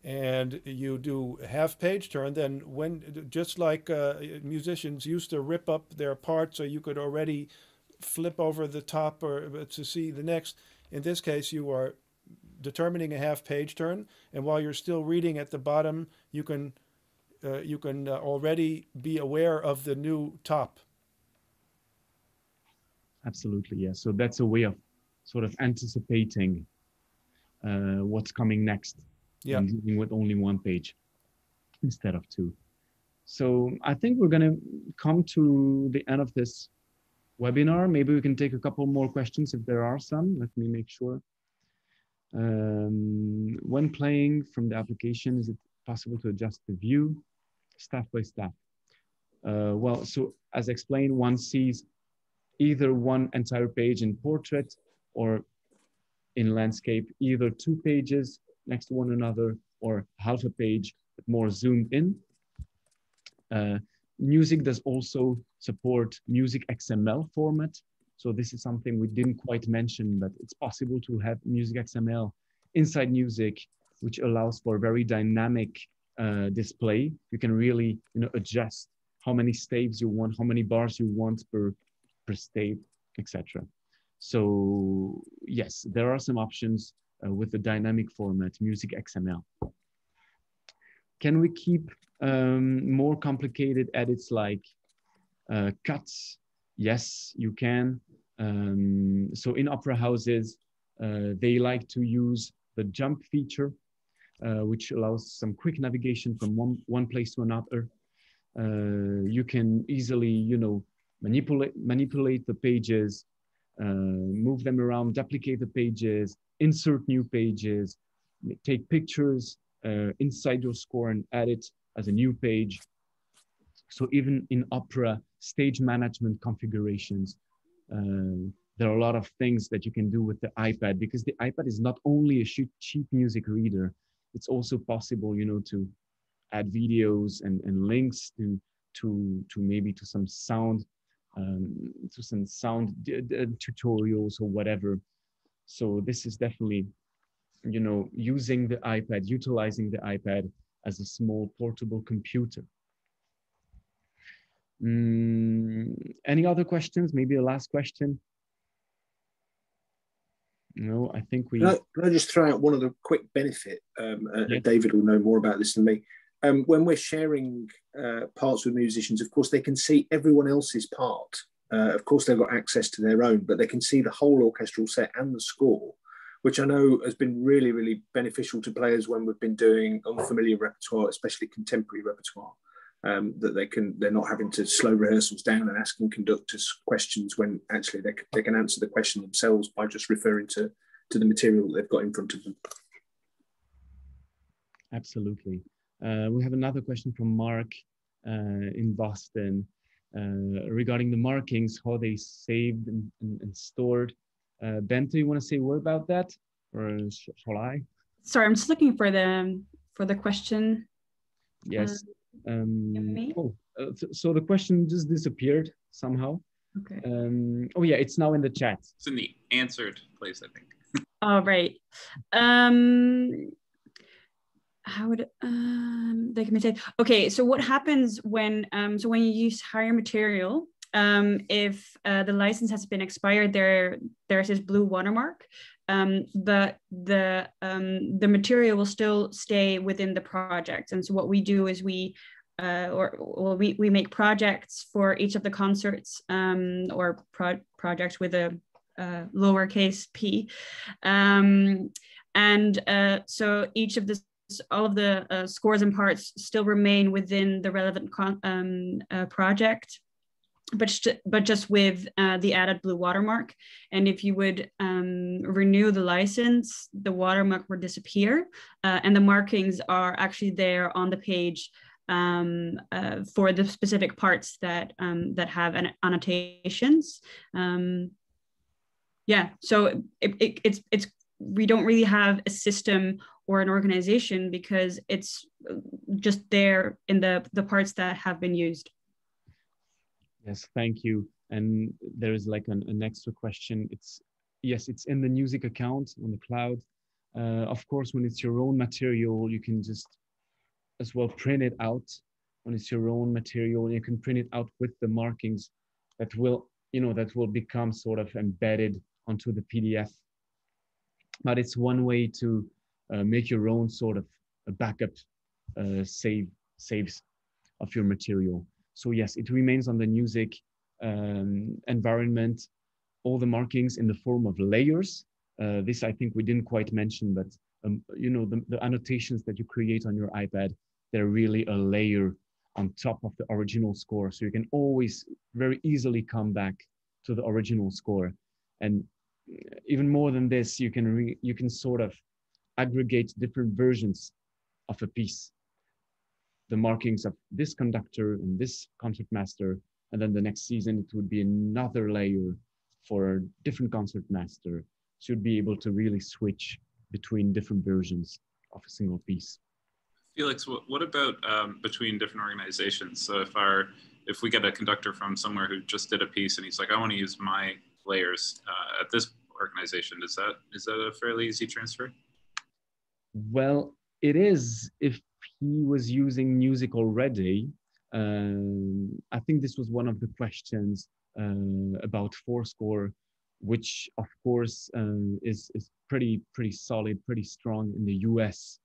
S4: and you do half page turn, then when just like uh, musicians used to rip up their parts, so you could already flip over the top or uh, to see the next. In this case, you are determining a half page turn, and while you're still reading at the bottom, you can uh, you can uh, already be aware of the new top.
S1: Absolutely, yes. So that's a way of sort of anticipating uh, what's coming next.
S4: Yeah.
S1: Dealing with only one page instead of two. So I think we're going to come to the end of this webinar. Maybe we can take a couple more questions if there are some. Let me make sure. Um, when playing from the application, is it possible to adjust the view staff by staff? Uh, well, so as explained, one sees either one entire page in portrait or in landscape, either two pages next to one another or half a page but more zoomed in. Uh, Newzik does also support music XML format, so this is something we didn't quite mention, but it's possible to have Music XML inside Newzik, which allows for very dynamic uh, display. You can really you know, adjust how many staves you want, how many bars you want per per tape, etc. So yes, there are some options with the dynamic format, Music XML. Can we keep um, more complicated edits like uh, cuts? Yes, you can. Um, so in opera houses, uh, they like to use the jump feature, uh, which allows some quick navigation from one, one place to another. Uh, you can easily, you know, manipulate, manipulate the pages, uh, move them around, duplicate the pages, insert new pages, take pictures uh, inside your score and add it as a new page. So even in opera stage management configurations, uh, there are a lot of things that you can do with the iPad because the iPad is not only a cheap music reader, it's also possible, you know, to add videos and, and links to, to, to maybe to some sound, um, to some sound tutorials or whatever. So this is definitely, you know, using the iPad, utilizing the iPad as a small portable computer. Mm, any other questions? Maybe a last question. No, I think we.
S3: Can I, can I just throw out one of the quick benefit? Um, uh, David will know more about this than me. Um, when we're sharing uh, parts with musicians, of course, they can see everyone else's part. Uh, of course, they've got access to their own, but they can see the whole orchestral set and the score, which I know has been really, really beneficial to players when we've been doing unfamiliar repertoire, especially contemporary repertoire um, that they can they're not having to slow rehearsals down and asking conductors questions when actually they, they can answer the question themselves by just referring to to the material that they've got in front of them.
S1: Absolutely. Uh, we have another question from Mark uh, in Boston regarding the markings, how they saved and, and, and stored. Uh, Bente, you want to say a word about that, or sh shall I?
S5: Sorry, I'm just looking for the for the question.
S1: Yes. Uh, um, oh, uh, so the question just disappeared somehow.
S5: Okay.
S1: Um, oh yeah, it's now in the chat.
S2: It's in the answered place, I think.
S5: All right. Um, how would um, be said? Okay, so what happens when um, so when you use hire material? Um, if uh, the license has been expired, there there's this blue watermark, um, but the um, the material will still stay within the project. And so what we do is we uh, or well, we, we make projects for each of the concerts um, or pro projects with a lowercase p. Um, and uh, so each of the all of the uh, scores and parts still remain within the relevant um, uh, project but but just with uh, the added blue watermark. And if you would um, renew the license, the watermark will disappear, uh, and the markings are actually there on the page um, uh, for the specific parts that um, that have an annotations. Um, yeah, so it, it, it's it's we don't really have a system or an organization because it's just there in the the parts that have been used.
S1: Yes, thank you. And there is like an, an extra question. It's yes, it's in the Newzik account on the cloud. Uh, of course, when it's your own material, you can just as well print it out. When it's your own material, you can print it out with the markings that will, you know, that will become sort of embedded onto the PDF. But it's one way to uh, make your own sort of a backup uh, save saves of your material. So yes, it remains on the Newzik um, environment, all the markings in the form of layers. Uh, this I think we didn't quite mention, but um, you know, the, the annotations that you create on your iPad, they're really a layer on top of the original score. So you can always very easily come back to the original score. And even more than this, you can re, you can sort of aggregate different versions of a piece the markings of this conductor and this concertmaster. And then the next season, it would be another layer for a different concertmaster. So you'd be able to really switch between different versions of a single piece.
S2: Felix, what, about um, between different organizations? So if our if we get a conductor from somewhere who just did a piece and he's like, I want to use my layers uh, at this organization, is that is that a fairly easy transfer?
S1: Well, it is if he was using Newzik already. Um, I think this was one of the questions uh, about forScore, which of course uh, is is pretty pretty solid, pretty strong in the U.S.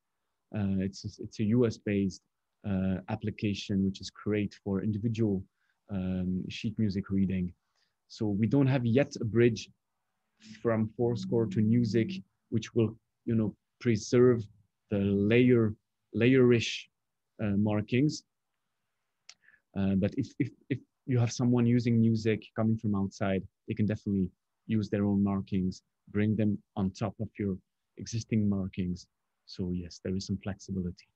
S1: Uh, it's a, it's a U.S. based uh, application which is great for individual um, sheet music reading. So we don't have yet a bridge from forScore to Newzik, which will you know preserve the layer layerish uh, markings. Uh, but if, if, if you have someone using Newzik coming from outside, they can definitely use their own markings, bring them on top of your existing markings. So yes, there is some flexibility.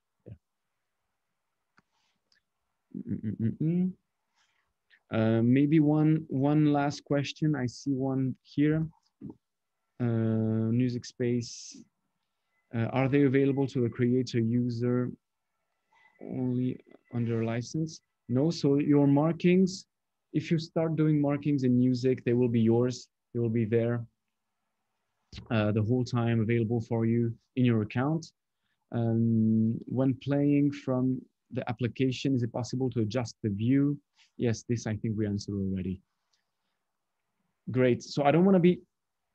S1: Mm -mm -mm uh, maybe one one last question. I see one here. Uh, Newzik space. Uh, are they available to the creator user only under license? No. So your markings, if you start doing markings in Newzik, they will be yours. They will be there uh, the whole time available for you in your account. Um, when playing from the application, is it possible to adjust the view? Yes, this I think we answered already. Great. So I don't want to be,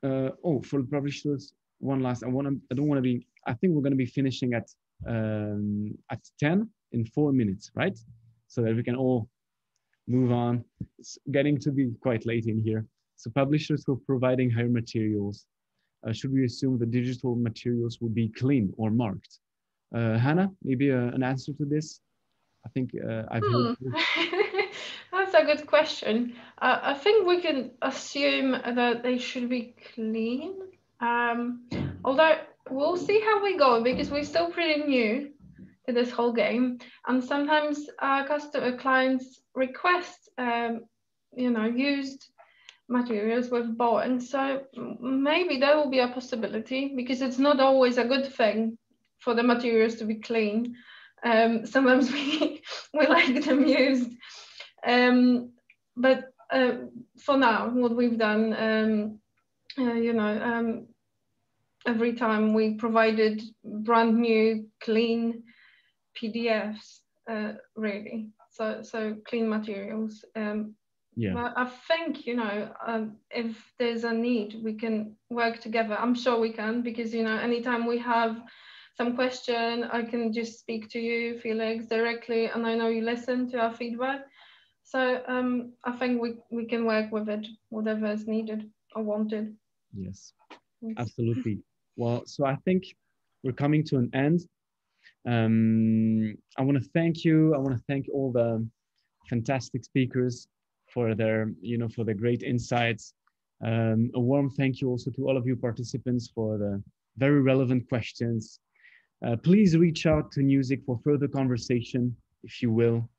S1: uh, oh, for the publishers, one last, I want to, I don't want to be, I think we're going to be finishing at, um, at 10 in four minutes, right? So that we can all move on. It's getting to be quite late in here. So publishers who are providing hire materials, uh, should we assume the digital materials will be clean or marked? Uh, Hannah, maybe uh, an answer to this? I think uh, I've
S6: hmm. That's a good question. Uh, I think we can assume that they should be clean. Um, although we'll see how we go because we're still pretty new to this whole game, and sometimes our customer clients request, um, you know, used materials with bowing. So maybe that will be a possibility because it's not always a good thing for the materials to be clean. Um, sometimes we, we like them used. Um, but uh, for now, what we've done, um, uh, you know, um, every time we provided brand new, clean PDFs, uh, really. So, so clean materials. Um,
S1: yeah.
S6: I think, you know, um, if there's a need, we can work together. I'm sure we can because, you know, anytime we have some question, I can just speak to you, Felix, directly, and I know you listen to our feedback. So um, I think we, we can work with it, whatever is needed or wanted.
S1: Yes, absolutely. Well, so I think we're coming to an end. Um, I want to thank you. I want to thank all the fantastic speakers for their, you know, for the great insights. Um, a warm thank you also to all of you participants for the very relevant questions. Uh, please reach out to Newzik for further conversation, if you will.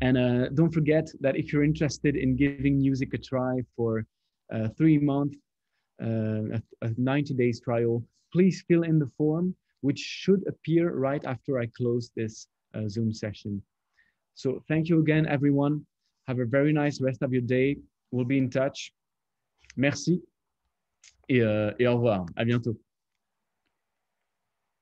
S1: And uh, don't forget that if you're interested in giving Newzik a try for a three month, uh, a 90 days trial, please fill in the form, which should appear right after I close this uh, Zoom session. So thank you again, everyone. Have a very nice rest of your day. We'll be in touch. Merci et, euh, et au revoir. À bientôt.